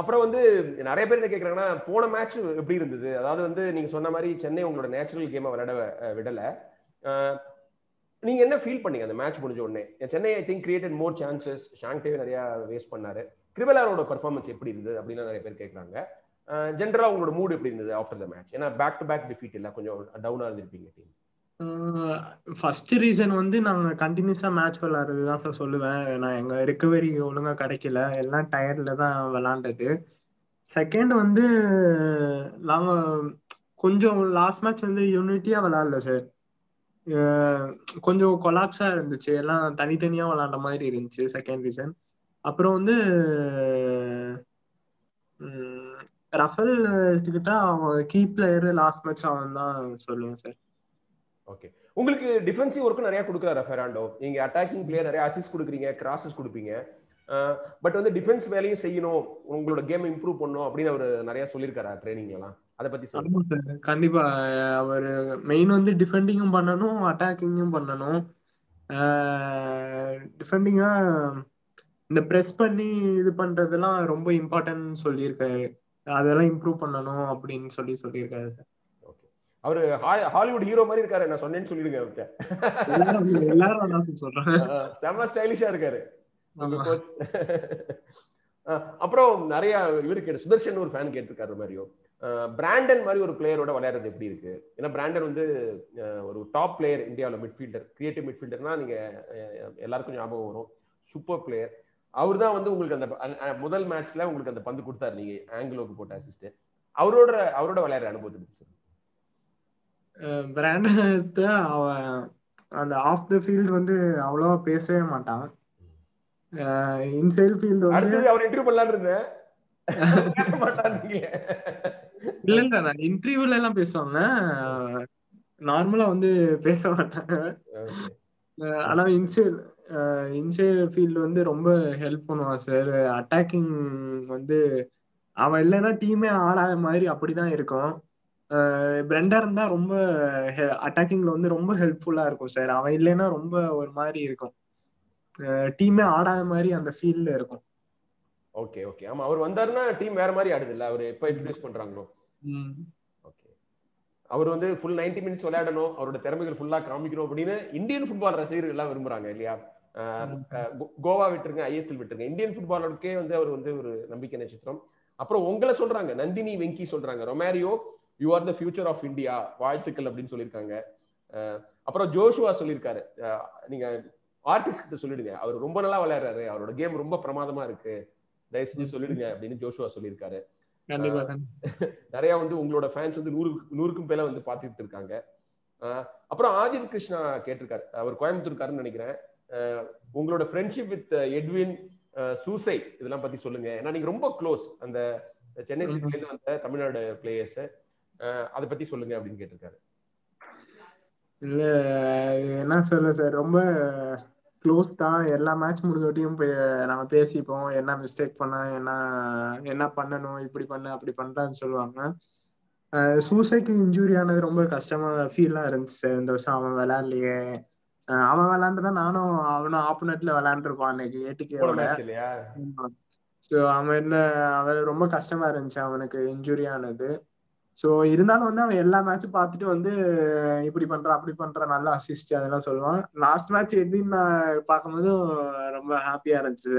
அப்புறம் வந்து நிறைய பேர் என்ன கேக்குறாங்கன்னா போன மேட்ச் எப்படி இருந்தது? அதாவது வந்து நீங்க சொன்ன மாதிரி சென்னை உங்களோட நேச்சுரல் கேமை விளையாட விடல. நீங்க என்ன ஃபீல் பண்ணீங்க அந்த மேட்ச் முடிஞ்ச உடனே? Chennai I think created more chances ஷாங்டேவே நிறைய வேஸ்ட் பண்ணாரு. கிரிபலாரோட பர்ஃபார்மன்ஸ் எப்படி இருந்தது அப்படின்னு நிறைய பேர் கேட்குறாங்க ஜென்ரலா உங்களோட மூட் எப்படி இருந்தது ஆஃப்டர் த மேட்ச் ஏன்னா பேக் டு பேக் டிஃபீட் இல்ல கொஞ்சம் டவுனா இருந்திருப்பீங்க டீம் ஃபர்ஸ்ட் ரீசன் வந்து நாங்கள் கண்டினியூஸா மேட்ச் விளாட்றது தான் சார் சொல்லுவேன். நான் எங்க ரிகவரி ஒழுங்காக கிடைக்கல. எல்லாம் டயர்டில் தான் விளாண்டது செகண்ட் வந்து நாங்கள் கொஞ்சம் லாஸ்ட் மேட்ச் வந்து யூனிட்டியாக விளாட்ல சார் கொஞ்சம் கொலாப்ஸாக இருந்துச்சு. எல்லாம் தனித்தனியாக விளாண்ட மாதிரி இருந்துச்சு செகண்ட் ரீசன் அப்புறம் வந்து ரஃபல் எடுத்துக்கிட்டா அவன் கீ பிளேயர் லாஸ்ட் மேட்ச் அவன் தான் சொல்லுவேன் சார் ஓகே உங்களுக்கு டிஃபென்சிவ் ஒர்க்கும் நிறைய கொடுக்குறாரு ஃபெராண்டோ நீங்க அட்டாக்கிங் பிளேயர் நிறைய அசிஸ்ட் கொடுக்குறீங்க கிராசஸ் கொடுப்பீங்க. பட் வந்து டிஃபென்ஸ் வேலையும் செய்யணும் உங்களோட கேம் இம்ப்ரூவ் பண்ணும் அப்படின்னு அவர் நிறைய சொல்லியிருக்காரு ட்ரைனிங்லாம் அதை பத்தி சொல்லுங்க. கண்டிப்பா அவர் மெயின் வந்து டிஃபெண்டிங்கும் பண்ணணும் அட்டாக்கிங்கும் பண்ணணும். டிஃபெண்டிங்கா இந்த ப்ரெஸ் பண்ணி இது பண்றதெல்லாம் ரொம்ப இம்பார்ட்டன்ட் சொல்லியிருக்காரு. அதெல்லாம் இம்ப்ரூவ் பண்ணணும் அப்படின்னு சொல்லி சொல்லியிருக்காரு சார் அவரு ஹாலிவுட் ஹீரோ மாதிரி இருக்காரு நான் சொன்னேன்னு சொல்லிடுங்க அவர்கிட்ட. செம்ம ஸ்டைலிஷா இருக்காரு. அப்புறம் நிறைய இவரு கேட்டு சுதர்ஷன் ஒரு ஃபேன் கேட்டிருக்காரு மாதிரியோ. பிராண்டன் மாதிரி ஒரு பிளேயரோட விளையாடுறது எப்படி இருக்கு? ஏன்னா பிராண்டன் வந்து ஒரு டாப் பிளேயர் இந்தியாவில் மிட்ஃபீல்டர் கிரியேட்டிவ் மிட்ஃபீல்டர்னா நீங்க எல்லாருக்கும் ஞாபகம் வரும். சூப்பர் பிளேயர் அவர் தான் வந்து உங்களுக்கு அந்த முதல் மேட்ச்ல உங்களுக்கு அந்த பந்து கொடுத்தாரு நீங்க ஆங்கிலோக்கு போட்ட அசிஸ்ட் அவரோட அவரோட விளையாடுற அனுபவத்தை பிராண்டத்தை அவன் அந்த ஆஃப் த ஃபீல்ட் வந்து அவ்வளவா பேசவே மாட்டான் இன்சைட் ஃபீல்ட் வந்து அவர் இன்டர்வியூ பண்ணலாம்னு இருந்தேன். இல்ல இல்ல நான் இன்டர்வியூல எல்லாம் பேசுவாங்க. நார்மலா வந்து பேச மாட்டாங்க ஆனா இன்சைட் இன்சைட் ஃபீல்டு வந்து ரொம்ப ஹெல்ப் பண்ணுவான் சார் அட்டாக்கிங் வந்து அவன் இல்லைன்னா டீமே ஆடாத மாதிரி அப்படிதான் இருக்கும். பிரெண்டர் தான் ரொம்ப அட்டாக்கிங்ல வந்து ரொம்ப ஹெல்ப்ஃபுல்லா இருக்கும் சார் அவன் இல்லைன்னா ரொம்ப ஒரு மாதிரி இருக்கும். டீமே ஆடாத மாதிரி அந்த ஃபீல்ட்ல இருக்கும். ஓகே ஓகே ஆமா அவர் வந்தாருன்னா டீம் வேற மாதிரி ஆடுது இல்ல? அவர் எப்ப இன்ட்ரடியூஸ் பண்றாங்களோ? ஓகே அவர் வந்து ஃபுல் நைன்டி மினிட்ஸ் விளையாடணும். அவரோட திறமைகள் ஃபுல்லா காமிக்கணும் அப்படின்னு இந்தியன் ஃபுட்பால் ரசிகர்கள் எல்லாம் விரும்புறாங்க இல்லையா? கோவா விட்டுருங்க ஐஎஸ்எல் விட்டுருங்க. இந்தியன் ஃபுட்பாலருக்கே வந்து அவர் வந்து ஒரு நம்பிக்கை நட்சத்திரம். அப்புறம் உங்களை சொல்றாங்க நந்தினி வெங்கி சொல்றாங்க. Romario you are the future of India வாழ்த்துக்கள் அப்படின்னு சொல்லியிருக்காங்க. அப்புறம் ஜோஷுவா சொல்லியிருக்காரு. நீங்க ஆர்டிஸ்ட் கிட்ட சொல்லிடுங்க. அவர் ரொம்ப நல்லா விளையாடுறாரு. அவரோட கேம் ரொம்ப பிரமாதமா இருக்கு. தயவு செஞ்சு சொல்லிடுங்க அப்படின்னு ஜோஷுவா சொல்லியிருக்காரு. நிறைய வந்து உங்களோட ஃபேன்ஸ் வந்து நூறு நூறுக்கும் மேல வந்து பாத்துட்டு இருக்காங்க. அப்புறம் ஆதித் கிருஷ்ணா கேட்டிருக்காரு. அவர் கோயம்புத்தூர்காருன்னு நினைக்கிறேன். உங்களோட ஃப்ரெண்ட்ஷிப் வித் எட்வின் சூசை இதெல்லாம் பத்தி சொல்லுங்க. ஏன்னா நீங்க ரொம்ப க்ளோஸ் அந்த சென்னை சிட்டில இருந்து வந்த தமிழ்நாடு பிளேயர்ஸ் அதை பத்தி சொல்லுங்க அப்படின்னு கேட்டிருக்காரு. இல்ல என்ன சொல்ல சார் ரொம்ப க்ளோஸ் தான். எல்லா மேட்ச் முடிஞ்சோட்டியும் நம்ம பேசிப்போம். என்ன மிஸ்டேக் பண்ண என்ன என்ன பண்ணணும்? இப்படி பண்ண அப்படி பண்றான்னு சொல்லுவாங்க. சூசைக்கு இன்ஜூரி ஆனது ரொம்ப கஷ்டமா ஃபீலா இருந்துச்சு சார் இந்த வருஷம் அவன் விளையாடலையே. அவன் விளையாண்டுதான் நானும் அவனும் ஆப்போனட்ல விளையாண்டுருப்பான் அன்னைக்கு ஏடிகேவோட. ஸோ அவன் என்ன அவன் ரொம்ப கஷ்டமா இருந்துச்சு அவனுக்கு இன்ஜுரி ஆனது. ஸோ இருந்தாலும் வந்து அவன் எல்லா மேட்சும் பார்த்துட்டு வந்து இப்படி பண்றான் அப்படி பண்றான் நல்லா அசிஸ்ட் அதெல்லாம் சொல்லுவான். லாஸ்ட் மேட்ச் எப்படின்னு நான் பார்க்கும்போது ரொம்ப ஹாப்பியா இருந்துச்சு.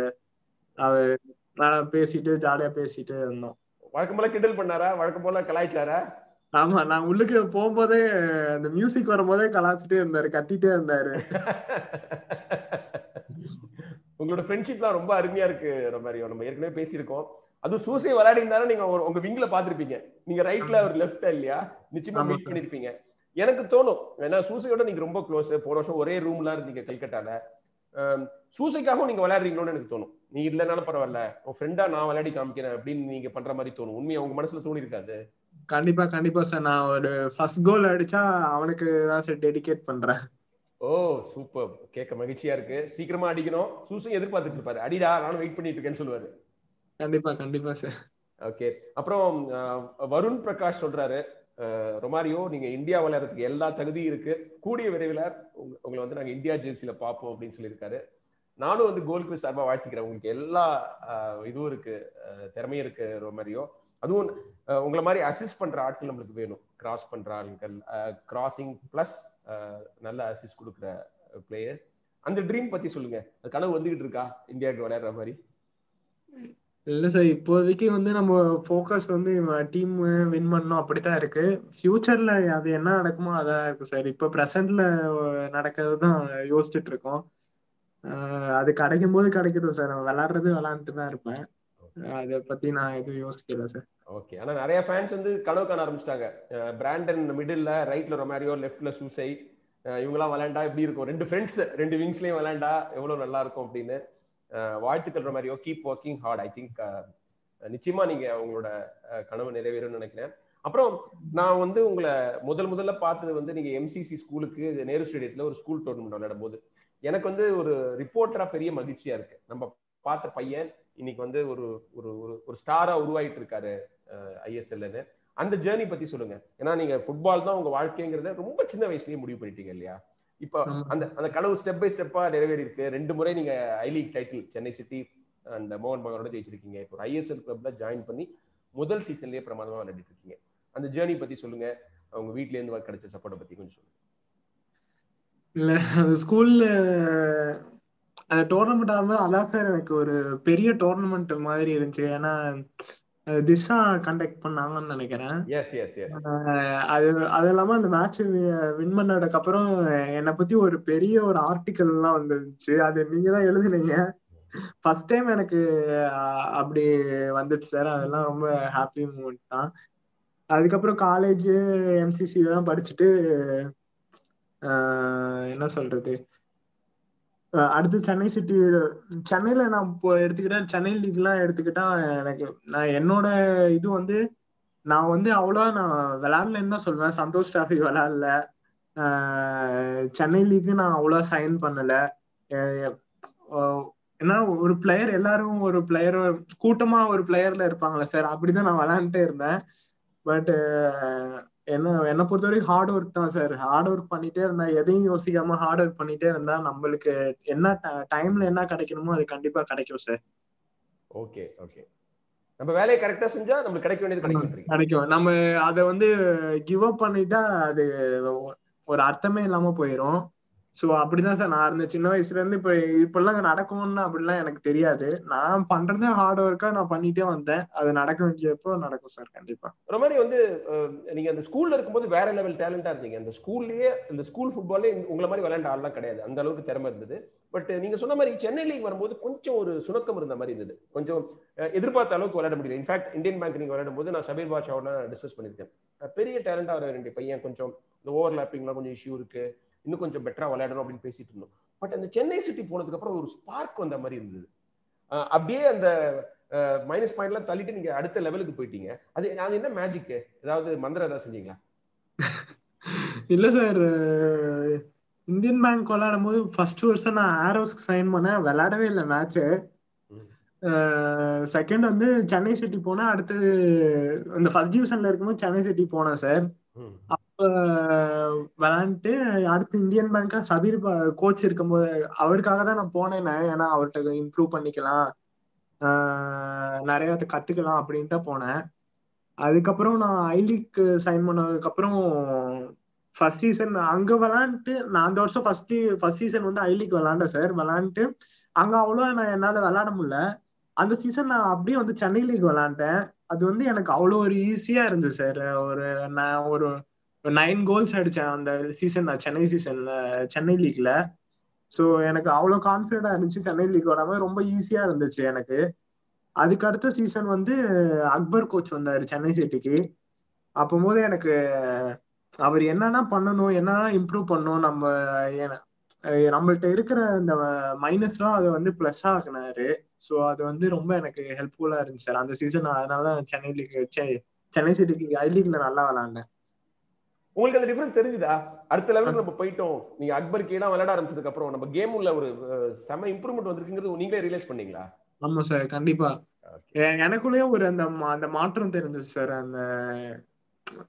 அவர் நான் பேசிட்டு ஜாலியா பேசிட்டு இருந்தோம். வழக்கம் போல கிண்டல் பண்ணாரா? வழக்கம் போல கலாய்ச்சாரா? ஆமா நான் உள்ளுக்கு போகும்போதே அந்த மியூசிக் வரும்போதே கலாச்சிட்டே இருந்தாரு கத்திட்டே இருந்தாரு. உங்களோட ஃப்ரெண்ட்ஷிப்லாம் ரொம்ப அருமையா இருக்கு ரொமாரியோ நம்ம ஏற்கனவே பேசியிருக்கோம். அதுவும் சூசை விளையாடினாலும் நீங்க உங்க விங்ல பாத்திருப்பீங்க நீங்க ரைட்ல ஒரு லெஃப்ட் இல்லையா? நிச்சயமா மீட் பண்ணிருப்பீங்க. எனக்கு தோணும் ஏன்னா சூசையோட நீங்க ரொம்ப க்ளோஸ் போன வருஷம் ஒரே ரூம்ல இருந்தீங்க கல்கட்டால. சூசைக்காகவும் நீங்க விளையாடுறீங்களோன்னு எனக்கு தோணும். நீ இல்லைனாலும் பரவாயில்ல. உன் ஃப்ரெண்டா நான் விளையாடி காமிக்கிறேன் அப்படின்னு நீங்க பண்ற மாதிரி தோணும். உண்மையா உங்க மனசுல தோணி இருக்காது? கண்டிப்பா கண்டிப்பா சார் நான் ஒரு ஃபர்ஸ்ட் கோல் அடிச்சா அவனுக்கு தான் சார் டெடிகேட் பண்றேன். ஓ சூப்பர் கேட்க மகிழ்ச்சியா இருக்கு. சீக்கிரமா அடிக்கணும். சூசையும் எதிர்பார்த்துட்டு இருப்பாரு. அடிடா நானும் வெயிட் பண்ணிட்டு இருக்கேன்னு சொல்லுவாரு. கண்டிப்பா கண்டிப்பா சார் ஓகே அப்புறம் வருண் பிரகாஷ் சொல்றாரு. ரொமாரியோ நீங்க இந்தியா விளையாடுறதுக்கு எல்லா தகுதியும் இருக்கு. கூடிய விரைவில் உங்களை வந்து நாங்க இந்தியா ஜெர்சியில பார்ப்போம் அப்படின்னு சொல்லியிருக்காரு. நானும் வந்து கோல்க்கு சார்பா வாழ்த்திக்கிறேன். உங்களுக்கு எல்லா இதுவும் இருக்கு. திறமையும் இருக்கு ரொமாரியோ. அதுவும் உங்களை மாதிரி அசிஸ்ட் பண்ற ஆட்கள் நம்மளுக்கு வேணும். கிராஸ் பண்ற ஆட்கள் கிராசிங் பிளஸ் நல்ல அசிஸ்ட் கொடுக்குற பிளேயர்ஸ் அந்த ட்ரீம் பத்தி சொல்லுங்க. கனவு வந்துகிட்டு இருக்கா? இந்தியாவுக்கு விளையாடுற மாதிரி. இல்ல சார் இப்போதைக்கு வந்து நம்ம ஃபோக்கஸ் வந்து டீம் வின் பண்ணோம் அப்படித்தான் இருக்கு. ஃபியூச்சர்ல அது என்ன நடக்குமோ அதான் இருக்கு சார் இப்போ ப்ரெசன்ட்ல நடக்கிறது தான் யோசிச்சுட்டு இருக்கோம். அது கிடைக்கும் போது கிடைக்கட்டும் சார் விளாடுறது விளாண்டுட்டு தான் இருப்பேன். அதை பத்தி நான் எதுவும் யோசிக்கல சார் ஓகே ஆனா நிறைய ஃபேன்ஸ் வந்து கனவு காண ஆரம்பிச்சிட்டாங்க. பிராண்டன் மிடில் ரைட்ல ரொமாரியோ லெஃப்ட்ல சூசை இவங்கெல்லாம் விளையாண்டா எப்படி இருக்கும். ரெண்டு ஃப்ரெண்ட்ஸ் ரெண்டு விங்ஸ்லயும் விளையாண்டா எவ்வளவு நல்லா இருக்கும் அப்படின்னு. வாழ்த்துக்கள் Romario keep working hard I think நிச்சயமா நீங்க உங்களோட கனவு நிறைவேறும்னு நினைக்கிறேன். அப்புறம் நான் வந்து உங்களை முதல் முதல்ல பார்த்தது வந்து நீங்க எம்சிசி ஸ்கூலுக்கு நேரு ஸ்டேடியத்துல ஒரு ஸ்கூல் டோர்னமெண்ட் விளையாடும் போது எனக்கு வந்து ஒரு ரிப்போர்ட்டரா பெரிய மகிழ்ச்சியா இருக்கு. நம்ம பார்த்த பையன் இன்னைக்கு வந்து ஒரு ஒரு ஒரு ஸ்டாரா உருவாயிட்டு இருக்காரு ஐஎஸ்எல்னு அந்த ஜேர்னி பத்தி சொல்லுங்க. ஏன்னா நீங்க ஃபுட்பால் தான் உங்க வாழ்க்கைங்கிறத ரொம்ப சின்ன வயசுலயே முடிவு பண்ணிட்டீங்க இல்லையா? இப்போ அந்த அந்த கனவு ஸ்டெப் பை ஸ்டெப்பா நிறைவேறி இருக்கு ரெண்டு முறை நீங்க I league title Chennai city and மோகன் பகனோட ஜெயிச்சிருக்கீங்க. இப்போ ஐஎஸ்எல் கிளப்ல ஜாயின் பண்ணி முதல் சீசன்லயே பிரமாதமா விளையாடிட்டு இருக்கீங்க அந்த ஜேர்னி பத்தி சொல்லுங்க. அவங்க வீட்ல இருந்து கிடைச்ச சப்போர்ட்டை பத்தி கொஞ்சம் சொல்லுங்க. இல்ல ஸ்கூல்ல அந்த டோர்னமெண்ட் ஆகும்போது அதான் சார் எனக்கு ஒரு பெரிய டோர்னமெண்ட் மாதிரி இருந்துச்சு. ஏன்னா திஷா கண்டக்ட் பண்ணாங்கன்னு நினைக்கிறேன். அது அது இல்லாம அந்த மேட்ச் வின் பண்ணதுக்கு அப்புறம் என்னை பத்தி ஒரு பெரிய ஒரு ஆர்டிக்கல் எல்லாம் வந்துருந்துச்சு. அது நீங்க தான் எழுதுனீங்க. ஃபர்ஸ்ட் டைம் எனக்கு அப்படி வந்துச்சு சார் அதெல்லாம் ரொம்ப ஹாப்பி மூமெண்ட் தான். அதுக்கப்புறம் காலேஜ் எம்சிசி இதெல்லாம் படிச்சுட்டு என்ன சொல்றது? அடுத்து சென்னை சிட்டி சென்னையில நான் இப்போ எடுத்துக்கிட்டா சென்னை லீக்லாம் எடுத்துக்கிட்டா எனக்கு நான் என்னோட இது வந்து நான் வந்து அவ்வளோ நான் விளாட்லன்னு தான் சொல்லுவேன் சந்தோஷ் டிராஃபி விளாட்ல. சென்னை லீக்கு நான் அவ்வளோ சைன் பண்ணல. ஏன்னா ஒரு பிளேயர் எல்லாரும் ஒரு பிளேயர் கூட்டமா ஒரு பிளேயர்ல இருப்பாங்களே சார் அப்படிதான் நான் விளாண்டுட்டே இருந்தேன். பட் என்ன என்னை பொறுத்த வரைக்கும் ஹார்ட் ஒர்க் தான் சார் ஹார்ட் ஒர்க் பண்ணிட்டே இருந்தா எதையும் யோசிக்காம ஹார்ட் ஒர்க் பண்ணிட்டே இருந்தா நம்மளுக்கு என்ன டைம்ல என்ன கிடைக்கணுமோ அது கண்டிப்பா கிடைக்கும் சார் ஓகே ஓகே நம்ம வேலையை கரெக்டா செஞ்சா நம்மளுக்கு கிடைக்க வேண்டியது கிடைக்கும். கிடைக்கும். நம்ம அதை வந்து கிவ் அப் பண்ணிட்டா அது ஒரு அர்த்தமே இல்லாம போயிடும் ஸோ அப்படிதான் சார் நான் இருந்த சின்ன வயசுல இருந்து இப்ப இப்பெல்லாம் நடக்கும்னு அப்படிலாம் எனக்கு தெரியாது. நான் பண்றதே ஹார்ட் ஒர்க்கா நான் பண்ணிட்டே வந்தேன். அது நடக்க வேண்டியப்போ நடக்கும் சார் கண்டிப்பா. ஒரு மாதிரி வந்து நீங்க அந்த ஸ்கூல்ல இருக்கும்போது வேற லெவல் டேலண்டா இருந்தீங்க. அந்த ஸ்கூல்லயே இந்த ஸ்கூல் ஃபுட்பாலே உங்களை மாதிரி விளையாண்ட ஆள்லாம் கிடையாது. அந்த அளவுக்கு திறமை இருந்தது. பட் நீங்க சொன்ன மாதிரி சென்னை லீக் வரும்போது கொஞ்சம் ஒரு சுணக்கம் இருந்த மாதிரி இருந்தது. கொஞ்சம் எதிர்பார்த்த அளவுக்கு விளையாட முடியல. இன்ஃபேக்ட் இந்தியன் பேங்க் நீங்க விளையாடும் போது நான் சபீர் பாஷாவோட டிஸ்கஸ் பண்ணியிருக்கேன். பெரிய டேலண்டா வர வேண்டிய பையன் கொஞ்சம் இந்த ஓவர்லாப்பிங்லாம் கொஞ்சம் இஷ்யூ இருக்கு. இன்னும் கொஞ்சம் பெட்டரா விளையாடணும் அப்படின்னு பேசிட்டு இருந்தோம். பட் அந்த சென்னை சிட்டி போனதுக்கு அப்புறம் ஒரு ஸ்பார்க் வந்த மாதிரி இருந்தது. அப்படியே அந்த மைனஸ் பாயிண்ட்ல தள்ளிட்டு நீங்க அடுத்த லெவலுக்கு போயிட்டீங்க. அது அது என்ன மேஜிக் ஏதாவது மந்திரம் ஏதாவது செஞ்சீங்களா? இல்ல சார் இந்தியன் பேங்க் விளையாடும் போது ஃபர்ஸ்ட் வருஷம் நான் ஆரோஸ்க்கு சைன் பண்ணேன். விளையாடவே இல்லை மேட்ச்சு செகண்ட் வந்து சென்னை சிட்டி போனேன். அடுத்தது இந்த ஃபர்ஸ்ட் டிவிஷன்ல இருக்கும்போது சென்னை சிட்டி போனேன் சார் அப்ப அடுத்து இந்தியன் பேங்க்ல சபீர் கோச் இருக்கும்போது அவருக்காக தான் நான் போனேன். ஏன்னா அவர்கிட்ட இம்ப்ரூவ் பண்ணிக்கலாம். நிறைய கத்துக்கலாம் அப்படின்ட்டு போனேன். அதுக்கப்புறம் நான் ஐ லீக் சைன் பண்ணதுக்கு அப்புறம் ஃபர்ஸ்ட் சீசன் அங்க விளாண்டுட்டு நான் அந்த வருஷம் ஃபர்ஸ்ட் ஃபர்ஸ்ட் சீசன் வந்து ஐ லீக் விளாண்டேன் சார் விளாண்டுட்டு அங்க அவ்வளோ நான் என்னால விளாட முடியல. அந்த சீசன் நான் அப்படியே வந்து சென்னை லீக் விளாண்டேன் அது வந்து எனக்கு அவ்வளோ ஒரு ஈஸியா இருந்துச்சு சார் ஒரு நான் ஒரு நைன் கோல்ஸ் அடிச்சேன் அந்த சீசன் நான் சென்னை சீசன்ல சென்னை லீக்ல ஸோ எனக்கு அவ்வளோ கான்ஃபிடண்டா இருந்துச்சு சென்னை லீக் வராம ரொம்ப ஈஸியா இருந்துச்சு எனக்கு. அதுக்கு அடுத்த சீசன் வந்து அக்பர் கோச் வந்தார் சென்னை சிட்டிக்கு. அப்போது எனக்கு அவர் என்னென்ன பண்ணணும் என்னென்ன இம்ப்ரூவ் பண்ணணும் நம்ம அஹ் நம்மள்ட்ட இருக்கிற இந்த மைனஸ்லாம் அதை வந்து ப்ளஸ் ஆகினாரு ஸோ அது வந்து ரொம்ப எனக்கு ஹெல்ப்ஃபுல்லா இருந்துச்சு சார். அந்த சீசன் அதனால தான் சென்னை லீக் சென்னை சிட்டிக்கு ஐ லீக்ல நல்லா விளாண்டேன். உங்களுக்கு அந்த டிஃபரன்ஸ் தெரிஞ்சுதா? அடுத்த லெவலுக்கு நம்ம போயிட்டோம். நீங்க அக்பர் கீழே விளையாட ஆரம்பிச்சதுக்கு அப்புறம் நம்ம கேம் உள்ள ஒரு செம இம்ப்ரூவ்மெண்ட் வந்திருக்குங்கிறது நீங்களே ரியலைஸ் பண்ணீங்களா? ஆமா சார் கண்டிப்பா. எனக்குள்ளேயே ஒரு அந்த அந்த மாற்றம் தெரிஞ்சுச்சு சார் அந்த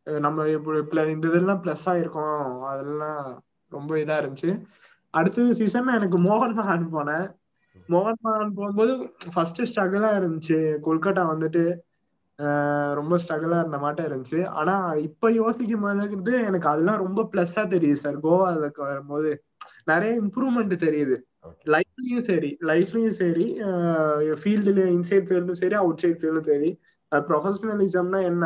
நம்ம இப்படி இந்த இதெல்லாம் பிளஸ் ஆயிருக்கோம். அதெல்லாம் ரொம்ப இதா இருந்துச்சு. அடுத்தது சீசன் எனக்கு மோகன் மகான் போனேன். மோகன் மகான் போகும்போது ஃபர்ஸ்ட் ஸ்ட்ரகிளா இருந்துச்சு. கொல்கட்டா வந்துட்டு ரொம்ப ஸ்ட்ரகிளா இருந்த மாட்டம் இருந்துச்சு. ஆனா இப்ப யோசிக்கும் போது எனக்கு அதெல்லாம் ரொம்ப பிளஸ்ஸா தெரியுது சார் கோவால வரும்போது நிறைய இம்ப்ரூவ்மெண்ட் தெரியுது. லைஃப்லயும் சரி லைஃப்லயும் சரி ஃபீல்டுல இன்சைட் ஃபீல்டும் சரி அவுட் சைட் ஃபீல்டும் சரி. ப்ரொஃபஷனலிசம்னா என்ன?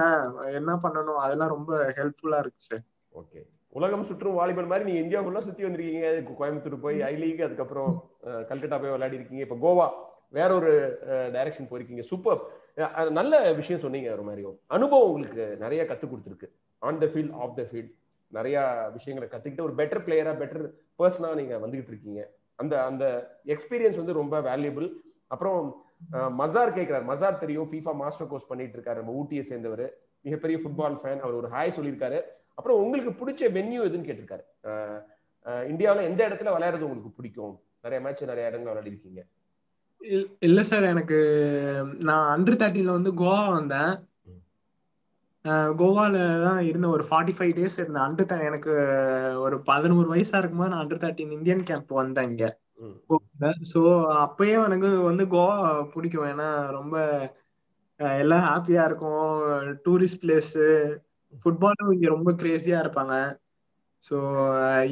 என்ன பண்ணணும்? அதெல்லாம் ரொம்ப ஹெல்ப்ஃபுல்லா இருக்கு சார் ஓகே உலகம் சுற்றும் வாலிபன் மாதிரி நீங்க இந்தியா ஃபுல்லா சுத்தி வந்திருக்கீங்க. கோயம்புத்தூர் போய் ஐ லீக் அதுக்கப்புறம் கல்கட்டா போய் விளையாடி இருக்கீங்க இப்ப கோவா வேற ஒரு டைரக்ஷன் போயிருக்கீங்க. சூப்பர் நல்ல விஷயம் சொன்னீங்க ஒரு மாதிரியும் அனுபவம் உங்களுக்கு நிறைய கத்து கொடுத்துருக்கு. On the field off the field நிறைய விஷயங்களை கத்துக்கிட்டு ஒரு பெட்டர் பிளேயரா பெட்டர் பர்சனா நீங்க வந்துகிட்டு இருக்கீங்க. அந்த அந்த எக்ஸ்பீரியன்ஸ் வந்து ரொம்ப வேல்யூபிள் அப்புறம் மசார் கேட்கிறார் மசார் தெரியும். ஃபீஃபா மாஸ்டர் கோர்ஸ் பண்ணிட்டு இருக்காரு. நம்ம ஊட்டியை சேர்ந்தவர். மிகப்பெரிய ஃபுட்பால் ஃபேன் அவர் ஒரு ஹாய் சொல்லியிருக்காரு. அப்புறம் உங்களுக்கு பிடிச்ச வென்யூ எதுன்னு கேட்டிருக்காரு. இந்தியாவில் எந்த இடத்துல விளையாடுறது உங்களுக்கு பிடிக்கும்? நிறைய மேட்ச் நிறைய இடங்கள் விளையாடி இருக்கீங்க இல்ல சார் எனக்கு நான் அண்டர் தேர்ட்டின்ல வந்து கோவா வந்தேன். கோவால தான் இருந்த ஒரு ஃபார்ட்டி ஃபைவ் டேஸ் இருந்தேன் அண்டர் எனக்கு ஒரு பதினோரு வயசா இருக்கும்போது நான் அண்டர் தேர்ட்டின் இந்தியன் கேம்ப் வந்தேன் இங்க. ஸோ அப்பயே எனக்கு வந்து கோவா பிடிக்கும். ஏன்னா ரொம்ப எல்லாம் ஹாப்பியா இருக்கும். டூரிஸ்ட் பிளேஸ் ஃபுட்பாலும் இங்க ரொம்ப கிரேசியா இருப்பாங்க. ஸோ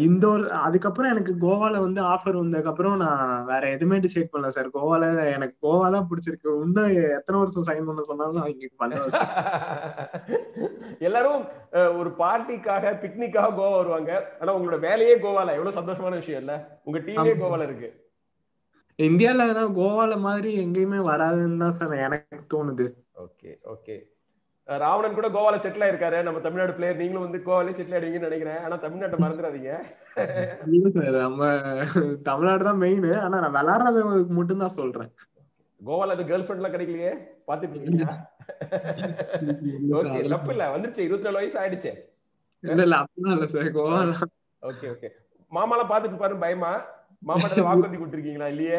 இந்தோர் அதுக்கப்புறம் எனக்கு கோவால வந்து ஆஃபர் வந்ததுக்கப்புறம் நான் வேற எதுவுமே டிசைட் பண்ணல சார் கோவால எனக்கு கோவா தான் பிடிச்சிருக்கு. இன்னும் எத்தனை வருஷம் சைன் பண்ண சொன்னாலும் இங்க சார் எல்லாரும் ஒரு பார்ட்டிக்காக பிக்னிக்காக கோவா வருவாங்க. ஆனா உங்களோட வேலையே கோவால. எவ்வளவு சந்தோஷமான விஷயம் இல்ல? உங்க டீமே. கோவால இருக்கு. இந்தியால கோவால மாதிரி எங்கேயுமே வராதுன்னு தான் சார் எனக்கு தோணுது. ஓகே ஓகே ராவணன் கூட கோவால செட்டில் ஆயிருக்காரு. நம்ம தமிழ்நாடு பிளேயர் நீங்களும் வந்து கோவாலே செட்டில் ஆயிடுவீங்கன்னு நினைக்கிறேன். ஆனா தமிழ்நாட்டை மறந்துடாதீங்க. நம்ம தமிழ்நாடு தான் மெயின் ஆனா நான் விளாடுறது மட்டும் தான் சொல்றேன். கோவால அது கேர்ள் ஃபிரெண்ட் எல்லாம் கிடைக்கலையே? பாத்துட்டு ஓகே தப்பு இல்ல. வந்துருச்சு. இருபத்தி நாலு வயசு ஆயிடுச்சு. இல்ல இல்ல அப்படிலாம் இல்ல சார் கோவால. ஓகே ஓகே மாமாலாம் பாத்துட்டு பாரு பயமா? மாமாட்ட வாக்குறுதி கொடுத்துருக்கீங்களா? இல்லையே?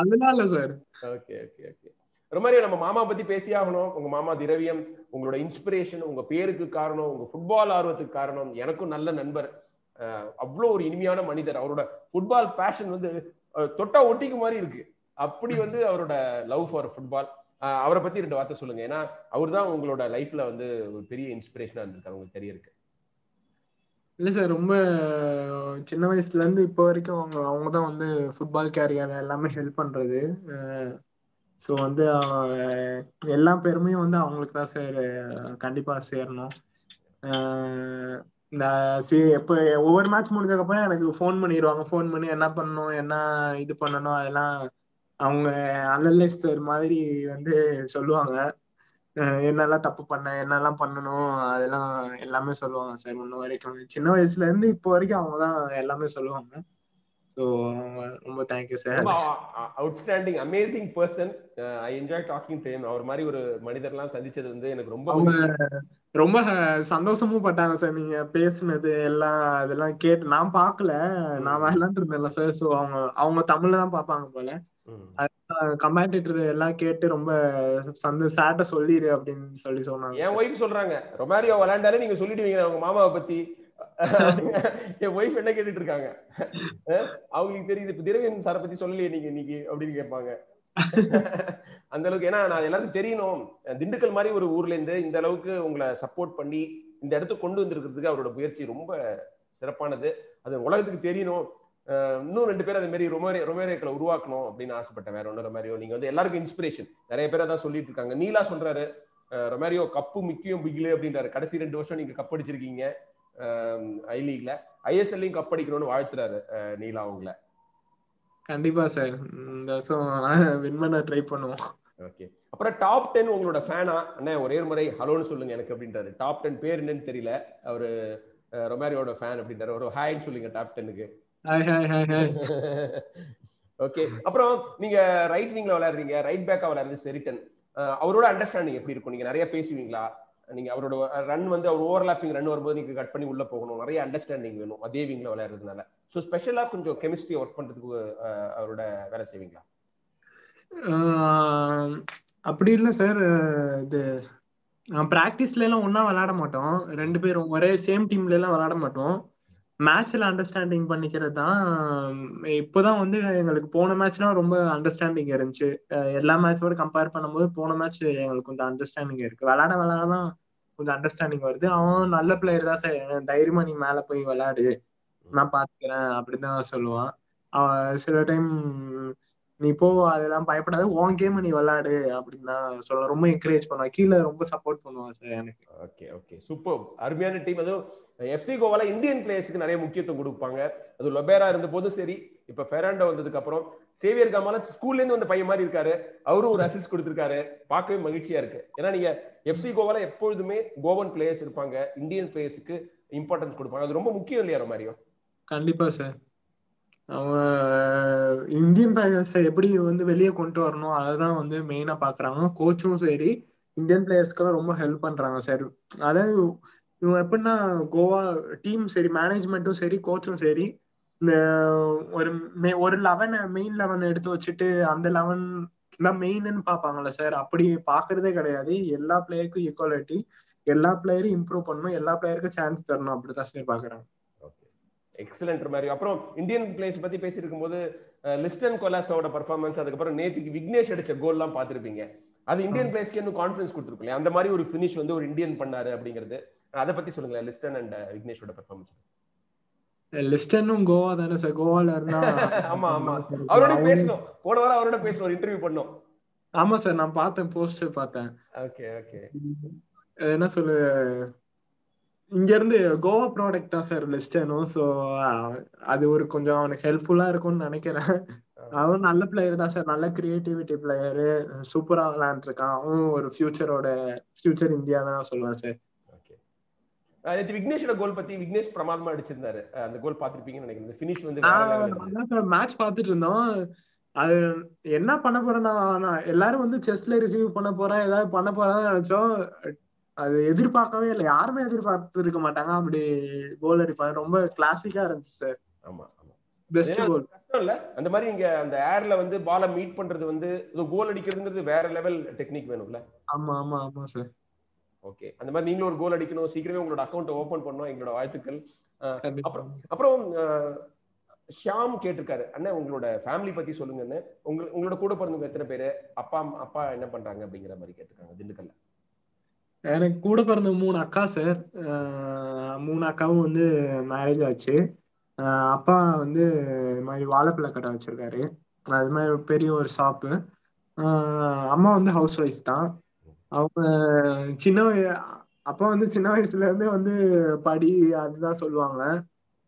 அதெல்லாம் இல்ல sir okay okay okay Romario நம்ம மாமா பத்தி பேசியாகணும் உங்க மாமா திரவியம் உங்களோட இன்ஸ்பிரேஷன் உங்க பேருக்கு காரணம் உங்க ஃபுட்பால் ஆர்வத்துக்கு காரணம் எனக்கும் நல்ல நண்பர். அவ்வளோ ஒரு இனிமையான மனிதர். அவரோட ஃபுட்பால் பேஷன் வந்து தொட்டா ஒட்டிக்கு மாதிரி இருக்கு. அப்படி வந்து அவரோட லவ் ஃபார் ஃபுட்பால் அவரை பத்தி ரெண்டு வார்த்தை சொல்லுங்க. ஏன்னா அவர் தான் உங்களோட லைஃப்ல வந்து ஒரு பெரிய இன்ஸ்பிரேஷனா இருந்திருக்காரு. உங்களுக்கு தெரியிருக்கு இல்லை சார் ரொம்ப சின்ன வயசுலேருந்து இப்போ வரைக்கும் அவங்க அவங்க தான் வந்து ஃபுட்பால் கேரியர் எல்லாமே ஹெல்ப் பண்ணுறது ஸோ வந்து எல்லா பெருமையும் வந்து அவங்களுக்கு தான் சார் கண்டிப்பாக சேரணும். இந்த சி எப்போ ஒவ்வொரு மேட்ச் முடிஞ்சதுக்கப்புறம் எனக்கு ஃபோன் பண்ணிடுவாங்க ஃபோன் பண்ணி என்ன பண்ணணும் என்ன இது பண்ணணும் அதெல்லாம் அவங்க அனலிஸ்டர் மாதிரி வந்து சொல்லுவாங்க. என்னெல்லாம் தப்பு பண்ண என்னெல்லாம் பண்ணணும் அதெல்லாம் எல்லாமே சொல்லுவாங்க சார். முன்ன வரைக்கும் சின்ன வயசுல இருந்து இப்போ வரைக்கும் அவங்க தான் எல்லாமே சொல்லுவாங்க. ஸோ ரொம்ப thank you sir outstanding amazing person I enjoy talking to அவர் மாதிரி ஒரு மனிதர்லாம் சந்திச்சது வந்து எனக்கு ரொம்ப. ரொம்ப சந்தோஷமும் பட்டாங்க சார் நீங்க பேசுனது எல்லாம் அதெல்லாம் கேட்டு நான் பார்க்கல நான் விளையாண்டு இருந்தேன்ல சார் ஸோ அவங்க அவங்க தமிழ்ல தான் பார்ப்பாங்க போல. கமெண்டேட்டர் எல்லாம் கேட்டு ரொம்ப சந்த சேட்ட சொல்லிரு அப்படின்னு சொல்லி சொன்னாங்க என் ஒய்ஃப் சொல்றாங்க ரொமாரியோ விளையாண்டாலே நீங்க சொல்லிடுவீங்க அவங்க மாமாவை பத்தி? என் ஒய்ஃப் என்ன கேட்டுட்டு இருக்காங்க அவங்களுக்கு தெரியுது. இப்ப திரவியன் சாரை பத்தி சொல்லலையே நீங்க இன்னைக்கு அப்படின்னு கேட்பாங்க. அந்த அளவுக்கு ஏன்னா நான் எல்லாருக்கும் தெரியணும். திண்டுக்கல் மாதிரி ஒரு ஊர்ல இருந்து இந்த அளவுக்கு உங்களை சப்போர்ட் பண்ணி இந்த இடத்துக்கு கொண்டு வந்திருக்கிறதுக்கு அவரோட முயற்சி ரொம்ப சிறப்பானது. அது உலகத்துக்கு தெரியணும். இன்னும் ரெண்டு பேர் அதே மாதிரி ரொமேரே ரொமேரியாக்களை உருவாக்கணும் அப்படின்னு ஆசைப்பட்டேன். வேற ஒன்றும் ரொமாரியோ. நீங்க வந்து எல்லாருக்கும் இன்ஸ்பிரேஷன் நிறைய பேர் அதான் சொல்லிட்டு இருக்காங்க நீலா சொல்றாரு ரொமேரியோ கப்பு முக்கியம் பிகிலு அப்படின்றாரு. கடைசி ரெண்டு வருஷம் நீங்க கப் அடிச்சிருக்கீங்க. ஐ லீக்ல ஐஎஸ்எல்லையும் கப் அடிக்கணும்னு வாழ்த்துறாரு நீலா அவங்கள. கண்டிப்பா சார். இந்த வருஷம் வின் பண்ண ட்ரை பண்ணுவோம். ஓகே அப்புறம் டாப் டென் உங்களோட ஃபேனா அண்ணே ஒரே ஒரு முறை ஹலோன்னு சொல்லுங்க எனக்கு அப்படின்றாரு. டாப் டென் பேர் என்னன்னு தெரியல. அவரு ரொமாரியோட ஃபேன் அப்படின்றாரு. ஒரு ஹாய்ன்னு சொல்லுங்க டாப் டென்னுக்கு hi hi hi hi okay அப்புறம் நீங்க ரைட் விங்ல விளையாடுறீங்க. ரைட் பேக்கா விளையாடுறது செரிட்டன் அவரோட அண்டர்ஸ்டாண்டிங் எப்படி இருக்கும்? நீங்க நிறைய பேசுவீங்களா? நீங்க அவரோட ரன் வந்து அவர் ஓவர்லாப்பிங் ரன் வரும்போது நீங்க கட் பண்ணி உள்ள போகணும். நிறைய அண்டர்ஸ்டாண்டிங் வேணும். அதே விங்ல விளையாடுறதுனால. ஸோ ஸ்பெஷலா கொஞ்சம் கெமிஸ்ட்ரி ஒர்க் பண்றதுக்கு அவரோட வேலை செய்வீங்களா? அப்படி இல்லை சார் இது ப்ராக்டிஸ்ல எல்லாம் ஒன்னா விளையாட மாட்டோம். ரெண்டு பேரும் ஒரே சேம் டீம்ல எல்லாம் விளையாட மாட்டோம். மேட்ச்ல அண்டர்ஸ்டாண்டிங் பண்ணிக்கிறது தான் இப்போதான் வந்து எங்களுக்கு போன மேட்ச்லாம் ரொம்ப அண்டர்ஸ்டாண்டிங் இருந்துச்சு. எல்லா மேட்சோட கம்பேர் பண்ணும்போது போன மேட்ச் எங்களுக்கு கொஞ்சம் அண்டர்ஸ்டாண்டிங் இருக்கு. விளாட விளையாட தான் கொஞ்சம் அண்டர்ஸ்டாண்டிங் வருது. அவன் நல்ல பிளேயர் தான் சார் தைரியமா நீ மேல போய் விளையாடு. நான் பாத்துக்கிறேன் தான் சொல்லுவான். அவன் சில டைம் நீ போ அதெல்லாம் பயப்படாத. உன் கேம் நீ விளையாடு அப்படின்னு தான் சொல்ல ரொம்ப என்கரேஜ் பண்ணுவான். கீழே ரொம்ப சப்போர்ட் பண்ணுவான் சார் எனக்கு. ஓகே ஓகே சூப்பர் அருமையான டீம் அதுவும் எஃப்சி கோவால இந்தியன் பிளேயர்ஸ்க்கு நிறைய முக்கியத்துவம் கொடுப்பாங்க. அது லொபேரா இருந்த போதும் சரி இப்ப ஃபெராண்டோ வந்ததுக்கு அப்புறம் சேவியர் கமால ஸ்கூல்ல இருந்து வந்த பையன் மாதிரி இருக்காரு. அவரும் ஒரு அசிஸ்ட் கொடுத்திருக்காரு. பார்க்கவே மகிழ்ச்சியா இருக்கு. ஏன்னா நீங்க எஃப்சி கோவால எப்பொழுதுமே கோவன் பிளேயர்ஸ் இருப்பாங்க. இந்தியன் பிளேயர்ஸ்க்கு இம்பார்ட்டன்ஸ் கொடுப்பாங்க. அது ரொம்ப முக்கியம் இல்லையா மாதிரியும் கண்டிப்பா சார் இந்தியன் பிளேயர்ஸை எப்படி வந்து வெளியே கொண்டு வரணும் அதுதான் வந்து மெயினா பாக்குறாங்க. கோச்சும் சரி இந்தியன் பிளேயர்ஸ்க்கெல்லாம் ரொம்ப ஹெல்ப் பண்றாங்க சார் அதாவது இவங்க எப்படின்னா கோவா டீம் சரி மேனேஜ்மெண்ட்டும் சரி கோச்சும் சரி இந்த ஒரு மே ஒரு லெவன் மெயின் லெவன் எடுத்து வச்சுட்டு அந்த லெவன் தான் மெயின்னு பார்ப்பாங்களே சார் அப்படி பாக்குறதே கிடையாது. எல்லா பிளேயருக்கும் ஈக்குவாலிட்டி எல்லா பிளேயரும் இம்ப்ரூவ் பண்ணணும் எல்லா பிளேயருக்கும் சான்ஸ் தரணும் அப்படிதான் சார் பாக்குறாங்க. எக்ஸலண்ட் மாதிரி. அப்புறம் இந்தியன் பிளேயர்ஸ் பத்தி பேசிட்டு இருக்கும்போது லிஸ்டன் கொலாஸோட பர்ஃபார்மன்ஸ் அதுக்கப்புறம் நேத்துக்கு விக்னேஷ் அடிச்ச கோல்லாம் பார்த்திருப்பீங்க. அது இந்தியன் பிளேயர்ஸ்க்கு இன்னும் கான்ஃபிடன்ஸ் கொடுத்துருக்கோம் அந்த மாதிரி ஒரு ஃபினிஷ் வந்து ஒரு இந்தியன் பண்ணாரு அப்படிங்கிறது. அதை பத்தி சொல்லுங்களேன் லிஸ்டன் அண்ட் விக்னேஷோட பர்ஃபார்மன்ஸ் லிஸ்டனும் கோவா தானே சார்? கோவால இருந்தா ஆமா ஆமா. அவரோட பேசணும். போன வாரம் அவரோட பேசணும் இன்டர்வியூ பண்ணோம். ஆமா சார் நான் பார்த்தேன் போஸ்டர் பார்த்தேன். ஓகே ஓகே என்ன சொல்லு இங்க இருந்து கோவா ப்ராடக்ட் தான் சார் லிஸ்டனும் சோ அது ஒரு கொஞ்சம் அவனுக்கு ஹெல்ப்ஃபுல்லா இருக்கும்னு நினைக்கிறேன். அவன் நல்ல பிளேயர் தான் சார் நல்ல கிரியேட்டிவிட்டி பிளேயரு சூப்பரா விளையாண்டுருக்கான். அவன் ஒரு ஃபியூச்சரோட ஃபியூச்சர் இந்தியா தான் சொல்லுவேன் சார் நேற்று விக்னேஷோட கோல் பத்தி விக்னேஷ் பிரமாதமா அடிச்சிருந்தாரு. அந்த கோல் பாத்திருப்பீங்கன்னு நினைக்கிறேன். ஃபினிஷ் வந்து மேட்ச் பார்த்துட்டு இருந்தோம். அது என்ன பண்ண போறேன்னா எல்லாரும் வந்து செஸ்ல ரிசீவ் பண்ண போறேன். ஏதாவது பண்ண போறேன்னு நினைச்சோம். அது எதிர்பார்க்கவே இல்லை. யாருமே எதிர்பார்த்து இருக்க மாட்டாங்க. அப்படி கோல் அடிப்பாங்க. ரொம்ப கிளாசிக்கா இருந்துச்சு சார் ஆமா பெஸ்ட் கோல் இல்ல. அந்த மாதிரி இங்க அந்த ஏர்ல வந்து பால மீட் பண்றது வந்து கோல் அடிக்கிறதுங்கிறது வேற லெவல் டெக்னிக் வேணும்ல. ஆமா ஆமா ஆமா சார் ஓகே அந்த மாதிரி நீங்களும் ஒரு கோல் அடிக்கணும். சீக்கிரமே உங்களோட அக்கௌண்ட் ஓபன் பண்ணணும். எங்களோட வாழ்த்துக்கள். அப்புறம் அப்புறம் ஷியாம் கேட்டிருக்காரு. அண்ணா உங்களோட ஃபேமிலி பத்தி சொல்லுங்கன்னு. உங்க உங்களோட கூட பிறந்தவங்க எத்தனை பேரு? அப்பா அப்பா என்ன பண்றாங்க அப்படிங்கிற மாதிரி கேட்டிருக்காங்க. திண்டுக்கல்ல. எனக்கு கூட பிறந்த மூணு அக்கா சார் மூணு அக்காவும் வந்து மேரேஜ் ஆச்சு. அப்பா வந்து இது மாதிரி வாழைப்பழ கடை வச்சிருக்காரு. அது மாதிரி ஒரு பெரிய ஒரு ஷாப்பு அம்மா வந்து ஹவுஸ் ஒய்ஃப் தான். அவங்க சின்ன அப்பா வந்து சின்ன வயசுல இருந்தே வந்து படி அதுதான் சொல்லுவாங்க.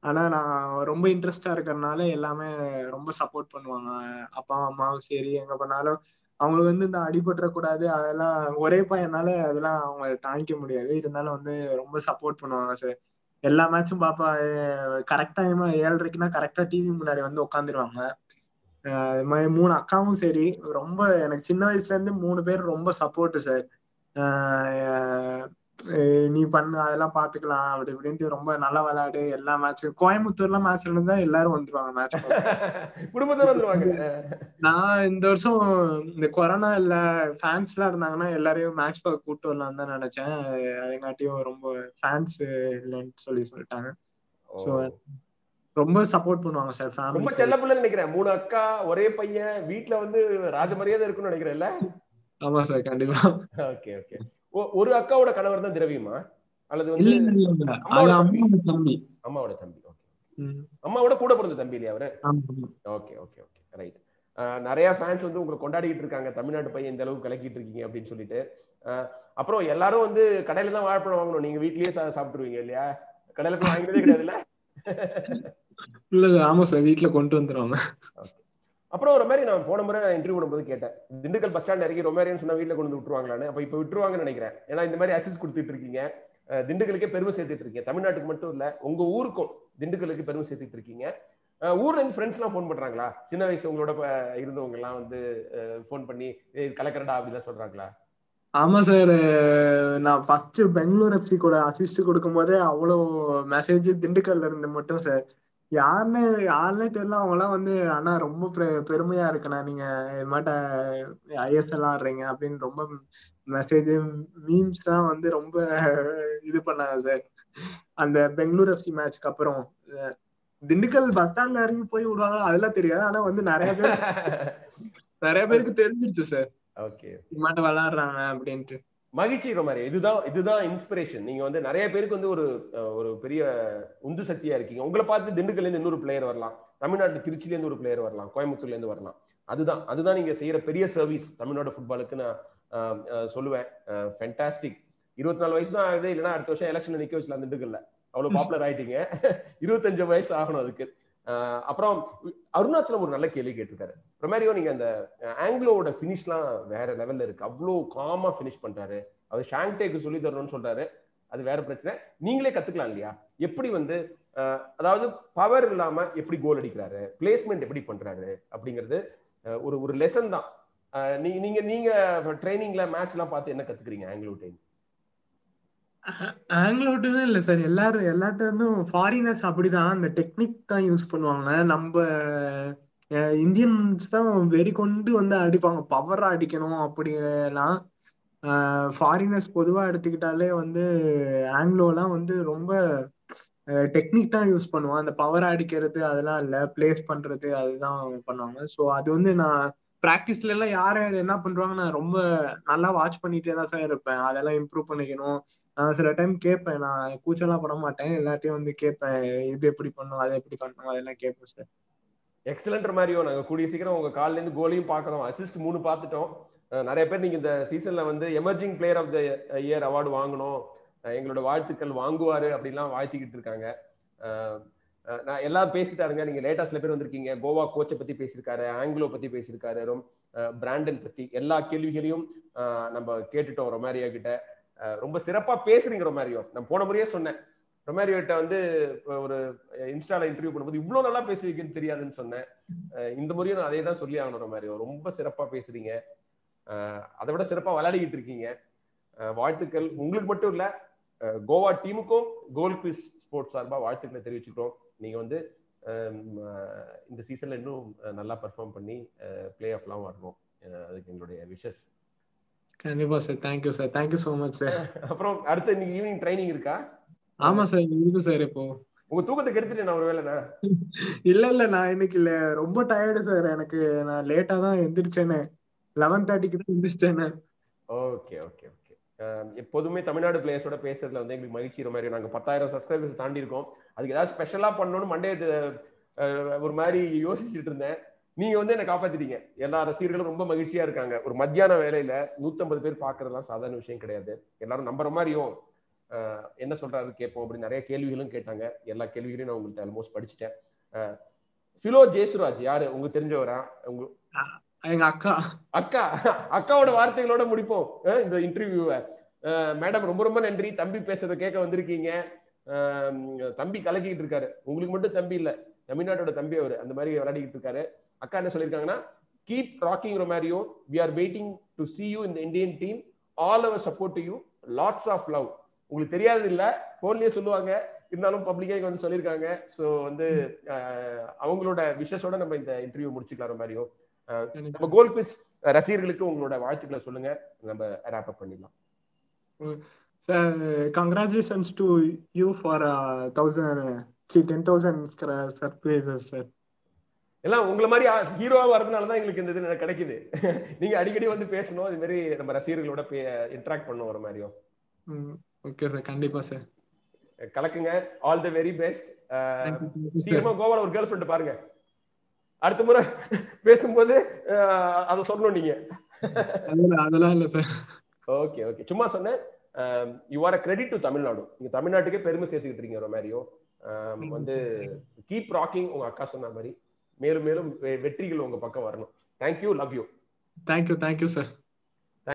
ஆனா நான் ரொம்ப இன்ட்ரெஸ்டா இருக்கிறதுனால எல்லாமே ரொம்ப சப்போர்ட் பண்ணுவாங்க. அப்பா அம்மாவும் சரி எங்க பண்ணாலும் அவங்களுக்கு வந்து இந்த அடிபட்டுறக்கூடாது அதெல்லாம் ஒரே பையனால அதெல்லாம் அவங்க தாங்கிக்க முடியாது. இருந்தாலும் வந்து ரொம்ப சப்போர்ட் பண்ணுவாங்க சார் எல்லா மேட்சும் பாப்பா கரெக்ட் டைமா ஏழரைக்குன்னா கரெக்டா டிவி முன்னாடி வந்து உட்காந்துருவாங்க அது மாதிரி மூணு அக்காவும் சரி. ரொம்ப எனக்கு சின்ன வயசுல இருந்து மூணு பேர் ரொம்ப சப்போர்ட் சார் நீ பண்ணு அதெல்லாம் பாத்துக்கலாம் அப்படி இப்படின்ட்டு ரொம்ப நல்லா விளையாடு எல்லா மேட்சும் கோயம்புத்தூர்ல மேட்ச் இருந்தா எல்லாரும் வந்துருவாங்க மேட்ச் குடும்பத்தோட வந்துருவாங்க. நான் இந்த வருஷம் இந்த கொரோனா இல்ல ஃபேன்ஸ் எல்லாம் இருந்தாங்கன்னா எல்லாரையும் மேட்ச் பார்க்க கூட்டு வரலாம் தான் நினைச்சேன். அதுங்காட்டியும் ரொம்ப ஃபேன்ஸ் இல்லைன்னு சொல்லி சொல்லிட்டாங்க. So, ரொம்ப சப்போர்ட் பண்ணுவாங்க சார் ரொம்ப செல்ல பிள்ளைன்னு நினைக்கிறேன். மூணு அக்கா ஒரே பையன் வீட்ல வந்து ராஜ மரியாதை இருக்குன்னு நினைக்கிறேன்ல? ஆமா சார் கண்டிப்பா. ஓகே ஓகே ஒரு அக்காவோட கணவர் தான் திரவியமா? அல்லது வந்து அம்மாவோட தம்பி. அம்மாவோட கூட பிறந்த தம்பி இல்லையா அவரு. Okay okay okay. ரைட் நிறைய ஃபேன்ஸ் வந்து உங்களை கொண்டாடிட்டு இருக்காங்க. தமிழ்நாட்டு பையன் இந்த அளவுக்கு கலக்கிட்டு இருக்கீங்க அப்படின்னு சொல்லிட்டு. அப்புறம் எல்லாரும் வந்து கடையில தான் வாழைப்பழம் வாங்கணும். நீங்க வீட்லயே சாப்பிட்டுருவீங்க இல்லையா? கடையில போய் வாங்கினதே கிடையாதுல்ல? இல்ல ஆமா சார். வீட்ல கொண்டு வந்துருவாங்க அப்புறம் ஒரு மாதிரி நான் போன முறை நான் இன்டர்வியூ பண்ணும்போது கேட்டேன். திண்டுக்கல் பஸ் ஸ்டாண்ட் இறங்கி ரொமாரியன் சொன்னா வீட்டில் கொண்டு வந்து விட்டுருவாங்களான்னு. அப்போ இப்போ விட்டுருவாங்கன்னு நினைக்கிறேன். ஏன்னா இந்த மாதிரி அசிஸ் கொடுத்துட்டு இருக்கீங்க. திண்டுக்கலுக்கே பெருமை சேர்த்துட்டு இருக்கீங்க. தமிழ்நாட்டுக்கு மட்டும் இல்ல உங்க ஊருக்கும் திண்டுக்கலுக்கு பெருமை சேர்த்துட்டு இருக்கீங்க. ஊர்ல இருந்து ஃப்ரெண்ட்ஸ் எல்லாம் ஃபோன் பண்றாங்களா? சின்ன வயசு உங்களோட இருந்தவங்க எல்லாம் வந்து ஃபோன் பண்ணி கலக்கிறடா கலக்கறடா அப்படிலாம் சொல்றாங்களா? ஆமா சார் நான் ஃபர்ஸ்ட் பெங்களூர் எஃப்சி கூட அசிஸ்ட் கொடுக்கும் போதே அவ்வளோ மெசேஜ் திண்டுக்கல்ல இருந்து மட்டும் சார் யாருன்னு யாருன்னே தெரியல. அவங்க எல்லாம் வந்து அண்ணா ரொம்ப பெருமையா இருக்குண்ணா. நீங்க இது மாட்ட ஐஎஸ்எல் ஆடுறீங்க. அப்படின்னு ரொம்ப மெசேஜ் மீம்ஸ்லாம் வந்து ரொம்ப இது பண்ணாங்க சார் அந்த பெங்களூர் எஃப்சி மேட்ச்க்கு அப்புறம் திண்டுக்கல் பஸ் ஸ்டாண்ட்ல இறங்கி போய் விடுவாங்க அதெல்லாம் தெரியாது. ஆனா வந்து நிறைய பேர் நிறைய பேருக்கு தெரிஞ்சிருச்சு சார் ஓகே இது மாட்ட விளையாடுறாங்க அப்படின்ட்டு. மகிழ்ச்சிகிற மாதிரி. இதுதான் இதுதான் இன்ஸ்பிரேஷன் நீங்க வந்து நிறைய பேருக்கு வந்து ஒரு ஒரு பெரிய உந்து சக்தியா இருக்கீங்க. உங்களை பார்த்து திண்டுக்கல்ல இருந்து இன்னொரு பிளேயர் வரலாம். தமிழ்நாட்டு திருச்சில இருந்து ஒரு பிளேயர் வரலாம். கோயம்புத்தூர்ல இருந்து வரலாம். அதுதான் அதுதான் நீங்க செய்யற பெரிய சர்வீஸ் தமிழ்நாடு ஃபுட்பாலுக்கு நான் சொல்லுவேன். ஃபென்டாஸ்டிக் இருபத்தி நாலு வயசு தான் ஆகுது. இல்லைன்னா அடுத்த வருஷம் எலெக்ஷன் நிக்க வச்சலாம் திண்டுக்கல்ல. அவ்வளவு பாப்புலர் ஆயிட்டீங்க. இருபத்தஞ்சு வயசு ஆகணும் அதுக்கு. அப்புறம் அருணாச்சலம் ஒரு நல்ல கேள்வி கேட்டிருக்காரு. ரொமாரியோ நீங்க அந்த ஆங்கிலோட ஃபினிஷ்லாம் வேற லெவல்ல இருக்கு. அவ்வளோ காமா ஃபினிஷ் பண்றாரு. அவர் ஷாங்டேக்கு சொல்லி தரணும்னு சொல்றாரு. அது வேற பிரச்சனை. நீங்களே கத்துக்கலாம் இல்லையா? எப்படி வந்து அதாவது பவர் இல்லாம எப்படி கோல் அடிக்கிறாரு? பிளேஸ்மெண்ட் எப்படி பண்றாரு? அப்படிங்கிறது ஒரு ஒரு லெசன் தான். நீ நீங்க நீங்க ட்ரைனிங்ல மேட்ச்லாம் பார்த்து என்ன கத்துக்கிறீங்க ஆங்கிலோ டைம் ஆங்கிலோட்டுன்னு இல்ல சார் எல்லாரும் எல்லாட்ட இருந்தும் ஃபாரினர்ஸ் அப்படிதான். அந்த டெக்னிக் தான் யூஸ் பண்ணுவாங்க. நம்ம இந்தியன்ஸ் தான் வெறி கொண்டு வந்து அடிப்பாங்க. பவரா அடிக்கணும் அப்படிலாம் ஃபாரினர்ஸ் பொதுவாக எடுத்துக்கிட்டாலே வந்து ஆங்கிலோலாம் வந்து ரொம்ப டெக்னிக் தான் யூஸ் பண்ணுவான் அந்த பவர் அடிக்கிறது அதெல்லாம் இல்லை. பிளேஸ் பண்றது அதுதான் பண்ணுவாங்க. ஸோ அது வந்து நான் ப்ராக்டிஸ்ல எல்லாம் யார் யார் என்ன பண்ணுறாங்க நான் ரொம்ப நல்லா வாட்ச் பண்ணிட்டே தான் சார் இருப்பேன். அதெல்லாம் இம்ப்ரூவ் பண்ணிக்கணும். நான் சில டைம் கேட்பேன். நான் கூச்சலாம் பட மாட்டேன். எல்லாத்தையும் வந்து கேட்பேன். இது எப்படி பண்ணும்? அதை எப்படி பண்ணும்? அதெல்லாம் கேட்பேன் சார் எக்ஸலன்ற மாதிரியோ நாங்கள் கூடிய சீக்கிரம் உங்க கால்ல இருந்து கோலையும் பார்க்கறோம் அசிஸ்ட் மூணு பார்த்துட்டோம். நிறைய பேர் நீங்க இந்த சீசன்ல வந்து emerging player of the year award வாங்கணும். எங்களோட வாழ்த்துக்கள் வாங்குவாரு அப்படிலாம் வாழ்த்திக்கிட்டு இருக்காங்க. நான் எல்லாம் பேசிட்டாருங்க. நீங்க லேட்டா சில பேர் வந்திருக்கீங்க. கோவா கோச்சை பத்தி பேசியிருக்காரு ஆங்கிலோ பத்தி பேசியிருக்காரு பிராண்டன் பத்தி எல்லா கேள்விகளையும் நம்ம கேட்டுட்டோம் ரொமாரியா கிட்ட. ரொம்ப சிறப்பா பேசுறீங்க ரொமாரியோ. நான் போன முறையே சொன்னேன். ரொமாரியோ கிட்ட வந்து ஒரு இன்ஸ்டால இன்டர்வியூ பண்ணும்போது இவ்வளவு நல்லா பேசுவீங்கன்னு தெரியாதுன்னு சொன்னேன். இந்த முறையும் நான் அதே தான் சொல்லி ஆகணும் ரொமாரியோ. ரொம்ப சிறப்பா பேசுறீங்க. அதை விட சிறப்பா விளையாடிக்கிட்டு இருக்கீங்க. வாழ்த்துக்கள். உங்களுக்கு மட்டும் இல்ல கோவா டீமுக்கும் கோல் குவிஸ் ஸ்போர்ட்ஸ் சார்பா வாழ்த்துக்களை தெரிவிச்சுக்கிறோம். நீங்க வந்து இந்த சீசன்ல இன்னும் நல்லா பெர்ஃபார்ம் பண்ணி பிளே ஆஃப்லாம் வரணும். அதுக்கு எங்களுடைய விஷஸ் கண்டிப்பா sir thank you sir thank you so much sir அப்புறம் அடுத்து இன்னைக்கு ஈவினிங் ட்ரைனிங் இருக்கா? ஆமா சார் இருக்கு சார் இப்போ. உங்க தூக்கத்தை கெடுத்துட்டு நான் ஒரு வேலைண்ணா இல்ல இல்ல நான் இன்னைக்கு இல்ல. ரொம்ப டயர்டு சார். எனக்கு நான் லேட்டா தான் எந்திரிச்சேனே. லெவன் தேர்ட்டிக்கு தான் எந்திரிச்சேனே. Okay okay okay. எப்போதுமே தமிழ்நாடு பிளேயர்ஸோட பேசுறதுல வந்து எங்களுக்கு மகிழ்ச்சி மாதிரி. நாங்க பத்தாயிரம் சப்ஸ்கிரைபர்ஸ் தாண்டி இருக்கோம். அதுக்கு ஏதாவது ஸ்பெஷலா பண்ணணும்னு மண்டே ஒரு மாதிரி யோசிச்சுட்டு இருந்தேன். நீங்க வந்து என்ன காப்பாத்திட்டீங்க. எல்லா ரசிகர்களும் ரொம்ப மகிழ்ச்சியா இருக்காங்க. ஒரு மத்தியான வேலையில நூத்தம்பது பேர் பாக்குறதுலாம் சாதாரண விஷயம் கிடையாது. எல்லாரும் நம்புற மாதிரியும் என்ன சொல்றாரு கேட்போம் அப்படி நிறைய கேள்விகளும் கேட்டாங்க. எல்லா கேள்விகளையும் நான் உங்கள்கிட்ட ஆல்மோஸ்ட் படிச்சுட்டேன். அஹ், பிலோ ஜெயசுராஜ் யாரு? உங்களுக்கு தெரிஞ்சவரா? உங்க எங்க அக்கா. அக்கா அக்காவோட வார்த்தைகளோட முடிப்போம். இந்த இன்டர்வியூவை மேடம் ரொம்ப ரொம்ப நன்றி. தம்பி பேசுறத கேட்க வந்திருக்கீங்க. தம்பி கலக்கிட்டு இருக்காரு. உங்களுக்கு மட்டும் தம்பி இல்ல தமிழ்நாட்டோட தம்பி அவரு. அந்த மாதிரி விளையாடிக்கிட்டு இருக்காரு. அக்கா என்ன சொல்லியிருக்காங்கன்னா keep rocking Romario we are waiting to you in the Indian team all our support to you lots of love உங்களுக்கு தெரியாது இல்ல போன்லயே சொல்லுவாங்க. இருந்தாலும் பப்ளிக்கா இங்க வந்து சொல்லியிருக்காங்க. ஸோ வந்து அவங்களோட விஷஸோட நம்ம இந்த இன்டர்வியூ முடிச்சுக்கலாம் ரொமாரியோ நம்ம கோல் குவிஸ் ரசிகர்களுக்கு உங்களோட வாழ்த்துக்களை சொல்லுங்க. நம்ம ரேப் அப் பண்ணிடலாம். Congratulations to you for thousand C ten thousand surprises sir எல்லாம் உங்களை மாதிரி ஹீரோவா வரதுனால தான் எங்களுக்கு இந்த இது கிடைக்குது. நீங்க அடிக்கடி வந்து பேசணும். இது மாதிரி நம்ம ரசிகர்களோட இன்ட்ராக்ட் பண்ணணும் ஒரு மாதிரியும் ஓகே சார் கண்டிப்பா சார் கலக்குங்க. ஆல் தி வெரி பெஸ்ட் சீக்கிரமா கோவால ஒரு கேர்ள் ஃப்ரெண்ட் பாருங்க. அடுத்த முறை பேசும்போது அதை சொல்லணும் நீங்க. அதெல்லாம் இல்ல சார் ஓகே ஓகே சும்மா சொன்னேன். You are a credit to Tamil Nadu நீங்க தமிழ்நாட்டுக்கே பெருமை சேர்த்துக்கிட்டு இருக்கீங்க ரொமாரியோ. வந்து கீப் ராக்கிங் உங்க அக்கா சொன்ன மாதிரி. மேலும் மேலும் வெற்றிகள் உங்க பக்கம் வரணும். Thank you love you thank you thank you sir